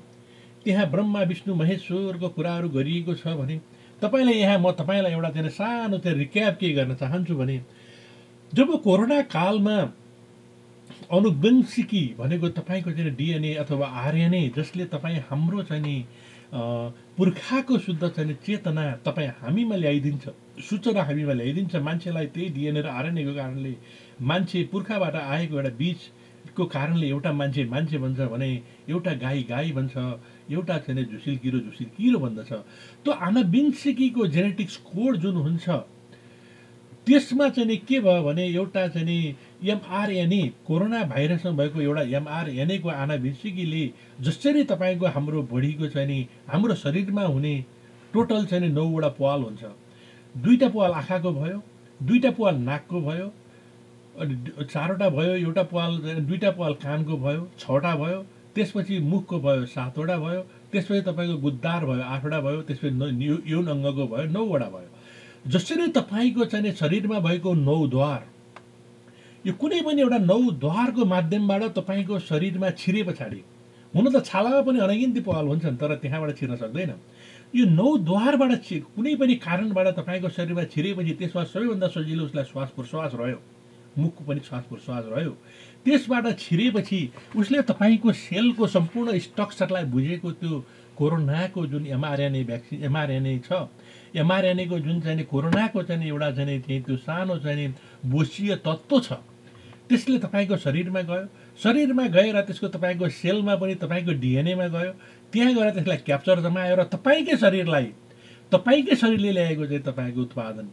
त्यहाँ ब्रह्मा विष्णु महेश्वरको कुराहरू गरिएको छ भने तपाईँलाई यहाँ म तपाईँलाई एउटा चाहिँ सानो चाहिँ रिक्याप के गर्न चाहन्छु भने जब कोरोना कालमा अनुवंशिकी भनेको तपाईँको चाहिँ डिएनए अथवा आरएनए जसले तपाईँ हाम्रो चाहिँ नि पुर्खाको शुद्ध चाहिँ चेतना तपाईँ हामीमा ल्याइदिन्छ सूचना हामीमा ल्याइदिन्छ। मान्छेलाई त्यही डिएनए र आरएनएको कारणले मान्छे पुर्खाबाट आएको एउटा बिजको कारणले एउटा मान्छे मान्छे भन्छ भने एउटा गाई गाई भन्छ एउटा चाहिँ झुसिल किरो झुसिल किरो भन्दछ। त्यो आनुवंशिकीको जेनेटिक्स कोड जुन हुन्छ त्यसमा चाहिँ नि के भयो भने एउटा चाहिँ नि एमआरएनए कोरोना भाइरसमा भएको एउटा एमआरएनएको आनुवंशिकीले जसरी तपाईँको हाम्रो बडीको चाहिँ नि हाम्रो शरीरमा हुने टोटल चाहिँ नि नौवटा पाल हुन्छ। दुईवटा पाल आँखाको भयो दुईवटा पाल नाकको भयो अनि चारवटा भयो एउटा पाल दुईवटा पाल कानको भयो छवटा भयो त्यसपछि मुखको भयो सातवटा भयो त्यसपछि तपाईँको गुद्दार भयो आठवटा भयो त्यसपछि यौन अङ्गको भयो नौवटा भयो। जसरी तपाईँको चाहिँ शरीरमा भएको नौ द्वार यो कुनै पनि एउटा नौ द्वारको माध्यमबाट तपाईँको शरीरमा छिरे पछाडि हुन त छालामा पनि अनगिन्ती पाल हुन्छन् तर त्यहाँबाट छिर्न सक्दैन। यो नौ द्वारबाट छि कुनै पनि कारणबाट तपाईँको शरीरमा छिरेपछि त्यसमा सबैभन्दा सजिलो उसलाई श्वास प्रश्वास रह्यो मुखको पनि श्वास प्रश्वास रह्यो। त्यसबाट छिरेपछि उसले तपाईँको सेलको सम्पूर्ण स्ट्रक्चरलाई बुझेको त्यो कोरोनाको जुन एमआरएनए भ्याक्सिन एमआरएनए छ एमआरएनएको जुन चाहिँ कोरोनाको चाहिँ एउटा चाहिँ त्यही त्यो सानो चाहिँ बोसीय तत्त्व छ त्यसले तपाईँको शरीरमा गयो। शरीरमा गएर त्यसको तपाईँको सेलमा पनि तपाईँको डिएनएमा गयो। त्यहाँ गएर त्यसलाई क्याप्चर जमायो र तपाईँकै शरीरलाई तपाईँकै शरीरले ल्याएको चाहिँ तपाईँको उत्पादन।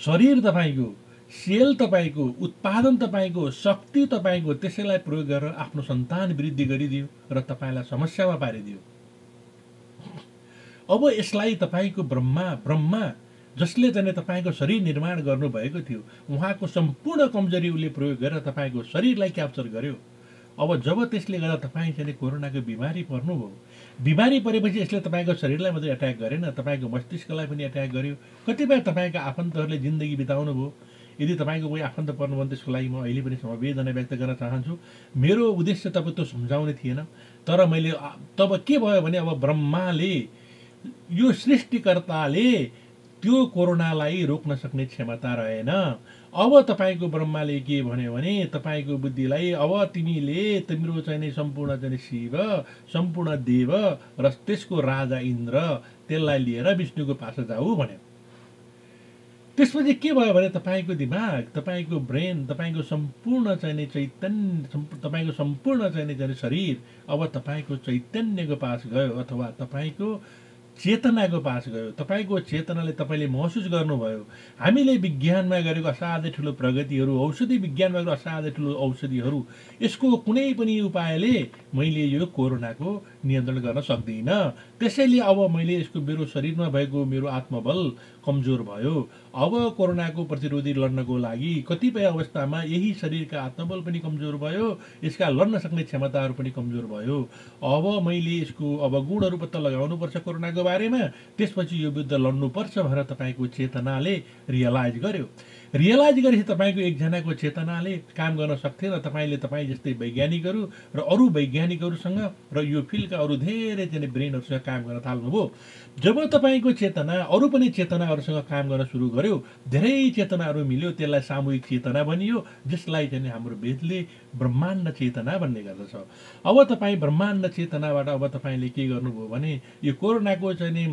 शरीर तपाईँको सेल तपाईँको उत्पादन तपाईँको शक्ति तपाईँको त्यसैलाई प्रयोग गरेर आफ्नो सन्तान वृद्धि गरिदियो र तपाईँलाई समस्यामा पारिदियो। अब यसलाई तपाईँको ब्रह्मा ब्रह्मा जसले चाहिँ तपाईँको शरीर निर्माण गर्नुभएको थियो उहाँको सम्पूर्ण कमजोरी उसले प्रयोग गरेर तपाईँको शरीरलाई क्याप्चर गर्यो। अब जब त्यसले गर्दा तपाईँ चाहिँ कोरोनाको बिमारी पर्नुभयो बिमारी परेपछि यसले तपाईँको शरीरलाई मात्रै एट्याक गरेन तपाईँको मस्तिष्कलाई पनि एट्याक गर्यो। कतिपय तपाईँका आफन्तहरूले जिन्दगी बिताउनु भयो यदि तपाईँको कोही आफन्त पर्नु भने त्यसको लागि म अहिले पनि समवेदना व्यक्त गर्न चाहन्छु। मेरो उद्देश्य तब त्यो सम्झाउने थिएन। तर मैले तब के भयो भने अब ब्रह्माले यो सृष्टिकर्ताले त्यो कोरोनालाई रोक्न सक्ने क्षमता रहेन। अब तपाईँको ब्रह्माले के भन्यो भने तपाईँको बुद्धिलाई अब तिमीले तिम्रो चाहिँ सम्पूर्ण चाहिँ शिव सम्पूर्ण देव र त्यसको राजा इन्द्र त्यसलाई लिएर विष्णुको पास जाऊ भन्यो। त्यसपछि के भयो भने तपाईँको दिमाग तपाईँको ब्रेन तपाईँको सम्पूर्ण चाहिँ नि चैतन्य तपाईँको सम्पूर्ण चाहिँ नि चाहिँ शरीर अब तपाईँको चैतन्यको पास गयो अथवा तपाईँको चेतनाको पास गयो। तपाईँको चेतनाले तपाईँले महसुस गर्नुभयो। हामीले विज्ञानमा गरेको असाध्यै ठुलो प्रगतिहरू औषधि विज्ञानमा गरेको असाध्यै ठुलो औषधिहरू यसको कुनै पनि उपायले मैले यो कोरोनाको नियन्त्रण गर्न सक्दिनँ। त्यसैले अब मैले यसको मेरो शरीरमा भएको मेरो आत्मबल कमजोर भयो। अब कोरोनाको प्रतिरोधी लड्नको लागि कतिपय अवस्थामा यही शरीरका आत्मबल पनि कमजोर भयो यसका लड्न सक्ने क्षमताहरू पनि कमजोर भयो। अब मैले यसको अब गुणहरू पत्ता लगाउनुपर्छ कोरोनाको बारेमा त्यसपछि यो विरुद्ध लड्नुपर्छ भनेर तपाईँको चेतनाले रियलाइज गर्यो। रियलाइज गरेपछि तपाईँको एकजनाको चेतनाले काम गर्न सक्थेन तपाईँले तपाईँ जस्तै वैज्ञानिकहरू र अरू वैज्ञानिकहरूसँग र यो फिल्डका अरू धेरै चाहिँ ब्रेनहरूसँग काम गर्न थाल्नुभयो। जब तपाईँको चेतना अरू पनि चेतनाहरूसँग काम गर्न सुरु गर्यो धेरै चेतनाहरू मिल्यो त्यसलाई सामूहिक चेतना बनियो जसलाई चाहिँ हाम्रो वेदले ब्रह्माण्ड चेतना भन्ने गर्दछ। अब तपाईँ ब्रह्माण्ड चेतनाबाट अब तपाईँले के गर्नुभयो भने यो कोरोनाको चाहिँ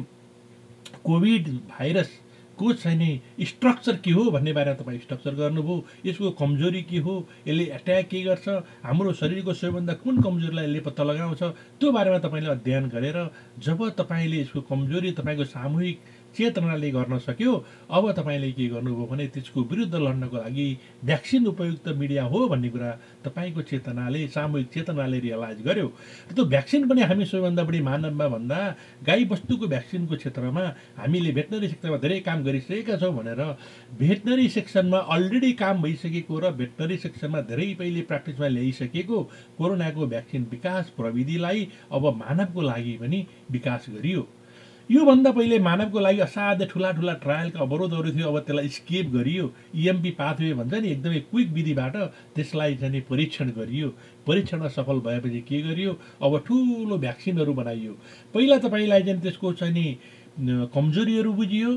कोभिड भाइरसको चाहिँ नि स्ट्रक्चर के हो भन्ने बारेमा तपाईँ स्ट्रक्चर गर्नुभयो यसको कमजोरी के हो यसले एट्याक के गर्छ हाम्रो शरीरको सबैभन्दा कुन कमजोरीलाई यसले पत्ता लगाउँछ त्यो बारेमा तपाईँले अध्ययन गरेर जब तपाईँले यसको कमजोरी तपाईँको सामूहिक चेतनाले गर्न सक्यो? अब तपाईँले के गर्नुभयो भने त्यसको विरुद्ध लड्नको लागि भ्याक्सिन उपयुक्त मिडिया हो भन्ने कुरा तपाईँको चेतनाले सामूहिक चेतनाले रियलाइज गर्यो। र त्यो भ्याक्सिन पनि हामी सबैभन्दा बढी मानवमा भन्दा गाई बस्तुको भ्याक्सिनको क्षेत्रमा हामीले भेटनरी सेक्टरमा धेरै काम गरिसकेका छौँ भनेर भेटनरी सेक्सनमा अलरेडी काम भइसकेको र भेटनरी सेक्सनमा धेरै पहिले प्र्याक्टिसमा ल्याइसकेको कोरोनाको भ्याक्सिन विकास प्रविधिलाई अब मानवको लागि पनि विकास गरियो। योभन्दा पहिले मानवको लागि असाध्य ठुला ठुला ट्रायलका अवरोधहरू थियो। अब त्यसलाई स्केप गरियो। इएमपी पाथवे भन्छ नि एकदमै क्विक विधिबाट त्यसलाई चाहिँ परीक्षण गरियो। परीक्षणमा सफल भएपछि के गरियो? अब ठुलो भ्याक्सिनहरू बनाइयो। पहिला तपाईँलाई चाहिँ त्यसको चाहिँ नि कमजोरीहरू बुझियो।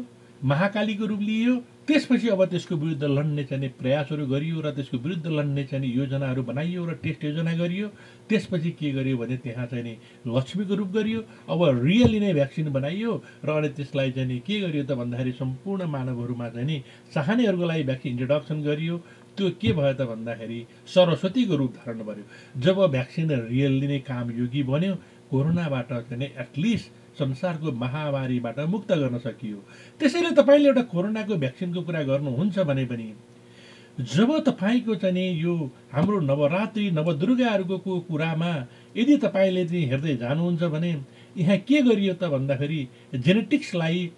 महाकालीको रूप लियो त्यसपछि अब त्यसको विरुद्ध लड्ने चाहिँ प्रयासहरू गरियो र त्यसको विरुद्ध लड्ने चाहिँ योजनाहरू बनाइयो र टेस्ट योजना गरियो। त्यसपछि के गरियो भने त्यहाँ चाहिँ नि लक्ष्मीको रूप गरियो। अब रियली नै भ्याक्सिन बनाइयो र अनि त्यसलाई चाहिँ के गरियो त भन्दाखेरि सम्पूर्ण मानवहरूमा चाहिँ नि चाहनेहरूको लागि भ्याक्सिन इन्ट्रोडक्सन गरियो। त्यो के भयो त भन्दाखेरि सरस्वतीको रूप धारण गर्यो। जब भ्याक्सिन रियल्ली नै कामयोगी बन्यो कोरोनाबाट चाहिँ एटलिस्ट संसारको महामारीबाट मुक्त गर्न सकियो। त्यसैले तपाईँले एउटा कोरोनाको भ्याक्सिनको कुरा गर्नुहुन्छ भने पनि जब तपाईँको चाहिँ यो हाम्रो नवरात्रि नवदुर्गाहरूको कुरामा यदि तपाईँले चाहिँ हेर्दै जानुहुन्छ भने यहाँ के गरियो त भन्दाखेरि जेनेटिक्सलाई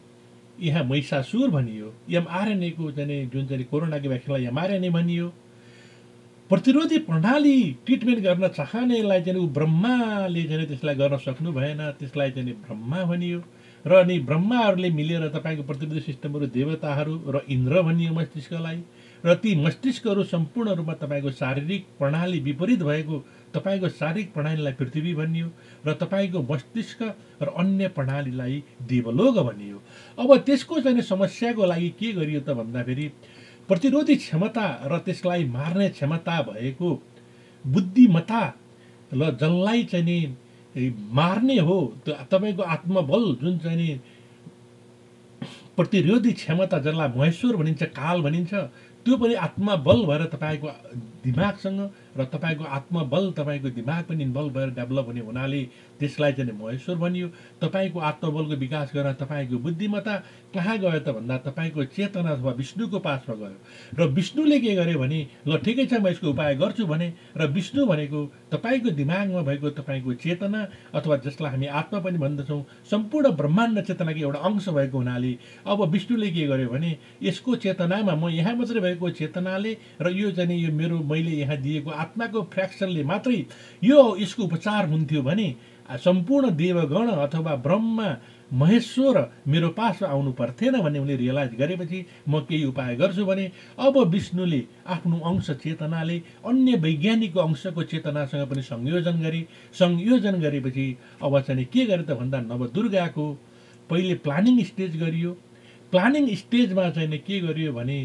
यहाँ मैसासुर भनियो एमआरएनएको चाहिँ जुन चाहिँ कोरोनाको भ्याक्सिनलाई एमआरएनए भनियो। प्रतिरोधी प्रणाली ट्रिटमेन्ट गर्न चाहनेलाई चाहिँ ऊ ब्रह्माले चाहिँ त्यसलाई गर्न सक्नु भएन त्यसलाई चाहिँ ब्रह्मा भनियो। र अनि ब्रह्माहरूले मिलेर तपाईँको प्रतिरोधी सिस्टमहरू देवताहरू र इन्द्र भनियो मस्तिष्कलाई। र ती मस्तिष्कहरू सम्पूर्ण रूपमा तपाईँको शारीरिक प्रणाली विपरीत भएको तपाईँको शारीरिक प्रणालीलाई पृथ्वी भनियो र तपाईँको मस्तिष्क र अन्य प्रणालीलाई देवलोक भनियो। अब त्यसको चाहिँ समस्याको लागि के गरियो त भन्दाखेरि प्रतिरोधी क्षमता र त्यसलाई मार्ने क्षमता भएको बुद्धिमत्ता ल जसलाई चाहिँ नि मार्ने हो त्यो तपाईँको आत्मबल जुन चाहिँ नि प्रतिरोधी क्षमता जसलाई महेश्वर भनिन्छ काल भनिन्छ त्यो पनि आत्मबल भएर तपाईँको दिमागसँग र तपाईँको आत्मबल तपाईँको दिमाग पनि इन्भल्भ भएर डेभलप हुने हुनाले त्यसलाई चाहिँ महेश्वर भनियो। तपाईँको आत्मबलको विकास गर्न तपाईँको बुद्धिमत्ता कहाँ गयो त भन्दा तपाईँको चेतना अथवा विष्णुको पासमा गयो। र विष्णुले के गर्यो भने ल ठिकै छ म यसको उपाय गर्छु भने र विष्णु भनेको तपाईँको दिमागमा भएको तपाईँको चेतना अथवा जसलाई हामी आत्मा पनि भन्दछौँ सम्पूर्ण ब्रह्माण्ड चेतनाको एउटा अंश भएको हुनाले अब विष्णुले के गर्यो भने यसको चेतनामा म यहाँ मात्रै भएको चेतनाले र यो चाहिँ यो मेरो मैले यहाँ दिएको आत्माको फ्रेक्सनले मात्रै यो यसको उपचार हुन्थ्यो भने सम्पूर्ण देवगण अथवा ब्रह्मा महेश्वर मेरो पासमा आउनु पर्थेन भन्ने उनले रियलाइज गरेपछि म केही उपाय गर्छु भने अब विष्णुले आफ्नो अंश चेतनाले अन्य वैज्ञानिकको अंशको चेतनासँग पनि संयोजन गरे। संयोजन गरेपछि अब चाहिँ के गरे त भन्दा नवदुर्गाको पहिले प्लानिङ स्टेज गरियो। प्लानिङ स्टेजमा चाहिँ के गरियो भने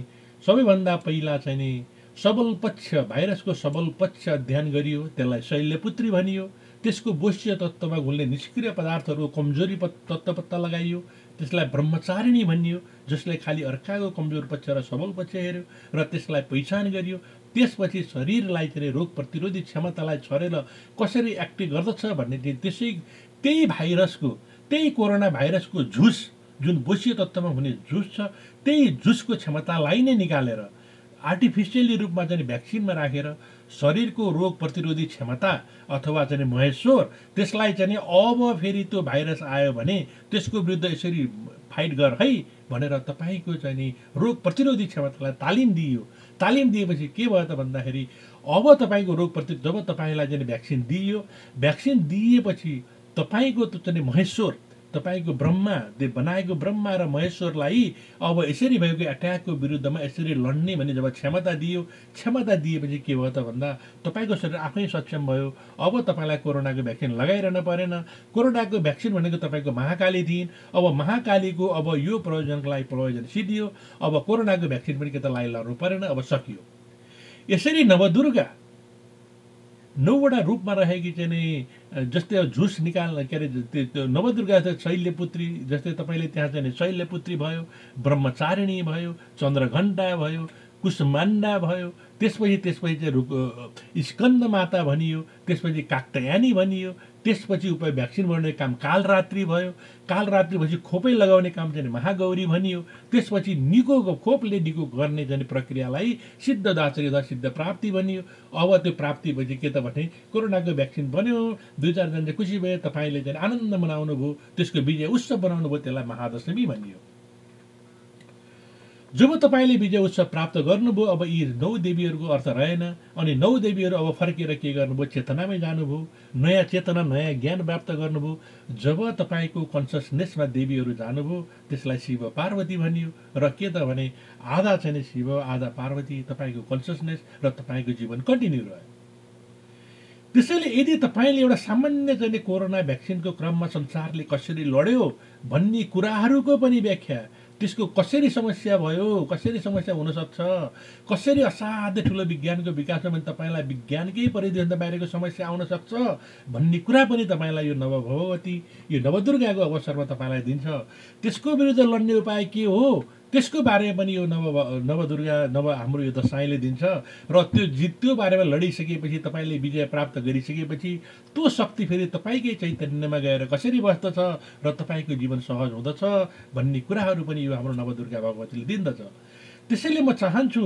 सबैभन्दा पहिला चाहिँ नि सबल पक्ष भाइरसको सबल पक्ष अध्ययन गरियो त्यसलाई शैल्यपुत्री भनियो। त्यसको बोष्य तत्त्वमा घुल्ने निष्क्रिय पदार्थहरू कमजोरी तत्त्व पत्ता लगाइयो। त्यसलाई ब्रह्मचारिणी भनियो जसले खालि अर्काको कमजोर पक्ष र सबल पक्ष हेऱ्यो र त्यसलाई पहिचान गरियो। त्यसपछि शरीरलाई चाहिँ रोग प्रतिरोधी क्षमतालाई छरेर कसरी एक्टिभ गर्दछ भन्ने त्यसै त्यही भाइरसको त्यही कोरोना भाइरसको झुस जुन बोसीय तत्त्वमा हुने झुस छ त्यही झुसको क्षमतालाई नै निकालेर आर्टिफिसियली रूपमा चाहिँ भ्याक्सिनमा राखेर शरीरको रोग प्रतिरोधी क्षमता अथवा चाहिँ महेश्वर त्यसलाई चाहिँ अब फेरि त्यो भाइरस आयो भने त्यसको विरुद्ध यसरी फाइट गर है भनेर तपाईँको चाहिँ रोग प्रतिरोधी क्षमतालाई तालिम दिइयो तालिम दिएपछि के भयो त भन्दाखेरि अब तपाईँको रोग प्रति जब तपाईँलाई चाहिँ भ्याक्सिन दिइयो भ्याक्सिन दिएपछि तपाईँको त्यो चाहिँ महेश्वर तपाईँको ब्रह्माले बनाएको ब्रह्मा र महेश्वरलाई अब यसरी भएको एट्याकको विरुद्धमा यसरी लड्ने भन्ने जब क्षमता दियो क्षमता दिएपछि के भयो त भन्दा तपाईँको शरीर आफै सक्षम भयो। अब तपाईँलाई कोरोनाको भ्याक्सिन लगाइरहनु परेन। कोरोनाको भ्याक्सिन भनेको तपाईँको महाकाली थिइन् अब महाकालीको अब यो प्रयोजनको लागि प्रयोजन सिद्धियो। अब कोरोनाको भ्याक्सिन पनि के त लागि लड्नु परेन अब सकियो। यसरी नवदुर्गा नौवटा रूपमा रहेकी चाहिँ नि जस्तै झुस निकाल्न के अरे त्यो नवदुर्गा शैल्यपुत्री जस्तै तपाईँले त्यहाँ चाहिँ शैल्यपुत्री भयो ब्रह्मचारिणी भयो चन्द्रघण्टा भयो कुष्माण्डा भयो त्यसपछि त्यसपछि चाहिँ स्कन्द माता भनियो त्यसपछि काक्तयानी भनियो त्यसपछि उप भ्याक्सिन बनाउने काम कालरात्रि भयो। कालरात्रि पछि खोपै लगाउने काम चाहिँ महागौरी भनियो। त्यसपछि निको खोपले निको गर्ने जाने प्रक्रियालाई सिद्ध दाचरी सिद्ध प्राप्ति भनियो। अब त्यो प्राप्ति भएपछि के त भने कोरोनाको भ्याक्सिन बन्यो। दुई चारजना खुसी भए तपाईँले चाहिँ आनन्द मनाउनु भयो त्यसको विजय उत्सव बनाउनु भयो त्यसलाई महादशमी भनियो। जब तपाईँले विजय उत्सव प्राप्त गर्नुभयो अब यी नौ देवीहरूको अर्थ रहेन अनि नौ देवीहरू अब फर्केर के गर्नुभयो चेतनामै जानुभयो नयाँ चेतना नयाँ ज्ञान प्राप्त गर्नुभयो जब तपाईँको कन्सियसनेसमा देवीहरू जानुभयो त्यसलाई शिव पार्वती भनियो र के त भने आधा चाहिँ शिव आधा पार्वती तपाईँको कन्सियसनेस र तपाईँको जीवन कन्टिन्यू रह्यो। त्यसैले यदि तपाईँले एउटा सामान्य चाहिँ कोरोना भ्याक्सिनको क्रममा संसारले कसरी लड्यो भन्ने कुराहरूको पनि व्याख्या त्यसको कसरी समस्या भयो कसरी समस्या हुनसक्छ कसरी असाध्यै ठुलो विज्ञानको विकासमा पनि तपाईँलाई विज्ञानकै परिधिभन्दा बाहिरको समस्या आउन सक्छ भन्ने कुरा पनि तपाईँलाई यो नवभगवती यो नवदुर्गाको अवसरमा तपाईँलाई दिन्छ। त्यसको विरुद्ध लड्ने उपाय के हो? त्यसको बारेमा पनि यो नव नवदुर्गा नव हाम्रो यो दशाईले दिन्छ। र त्यो जित त्यो बारेमा लडिसकेपछि तपाईँले विजय प्राप्त गरिसकेपछि त्यो शक्ति फेरि तपाईँकै चैतन्यमा गएर कसरी बस्दछ र तपाईँको जीवन सहज हुँदछ भन्ने कुराहरू पनि यो हाम्रो नवदुर्गा भगवतीले दिन्दछ। त्यसैले म चाहन्छु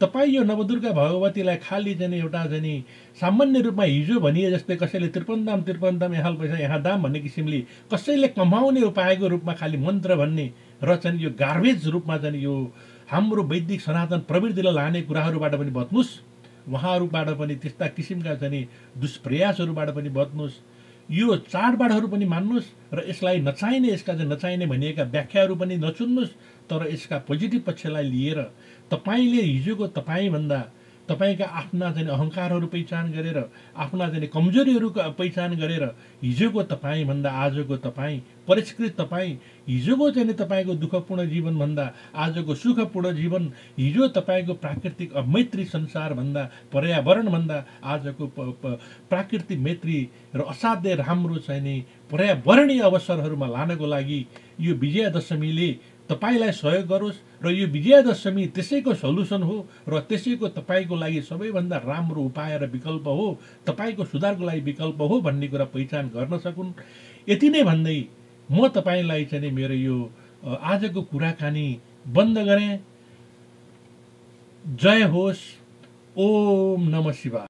तपाईँ यो नवदुर्गा भगवतीलाई खालि चाहिँ एउटा चाहिँ सामान्य रूपमा हिजो भनिए जस्तै कसैले त्रिपन दाम त्रिपन दाम यहाँ पैसा यहाँ दाम भन्ने किसिमले कसैले कमाउने उपायको रूपमा खालि मन्त्र भन्ने र चाहिँ यो गार्बेज रूपमा चाहिँ यो हाम्रो वैदिक सनातन प्रवृत्तिलाई लाने कुराहरूबाट पनि बच्नुहोस्। उहाँहरूबाट पनि त्यस्ता किसिमका चाहिँ दुष्प्रयासहरूबाट पनि बच्नुहोस्। यो चाडबाडहरू पनि मान्नुहोस् र यसलाई नचाहिने यसका चाहिँ नचाहिने भनिएका व्याख्याहरू पनि नचुन्नुहोस् तर यसका पोजिटिभ पक्षलाई लिएर तपाईँले हिजोको तपाईँभन्दा तपाईँका आफ्ना चाहिँ अहङ्कारहरू पहिचान गरेर आफ्ना चाहिँ कमजोरीहरूको पहिचान गरेर हिजोको तपाईँभन्दा आजको तपाईँ परिष्कृत तपाईँ हिजोको चाहिँ तपाईँको दुःखपूर्ण जीवनभन्दा आजको सुखपूर्ण जीवन हिजो तपाईँको प्राकृतिक मैत्री संसारभन्दा पर्यावरणभन्दा आजको प्राकृतिक मैत्री र असाध्य राम्रो चाहिँ नि पर्यावरणीय अवसरहरूमा लानको लागि यो विजयादशमीले तपाईँलाई सहयोग गरोस् र यो विजयादशमी त्यसैको सल्युसन हो र त्यसैको तपाईँको लागि सबैभन्दा राम्रो उपाय र विकल्प हो तपाईँको सुधारको लागि विकल्प हो भन्ने कुरा पहिचान गर्न सकुन्। यति नै भन्दै म तपाईँलाई चाहिँ मेरो यो आजको कुराकानी बन्द गरेँ। जय होस्। ओम नम शिवा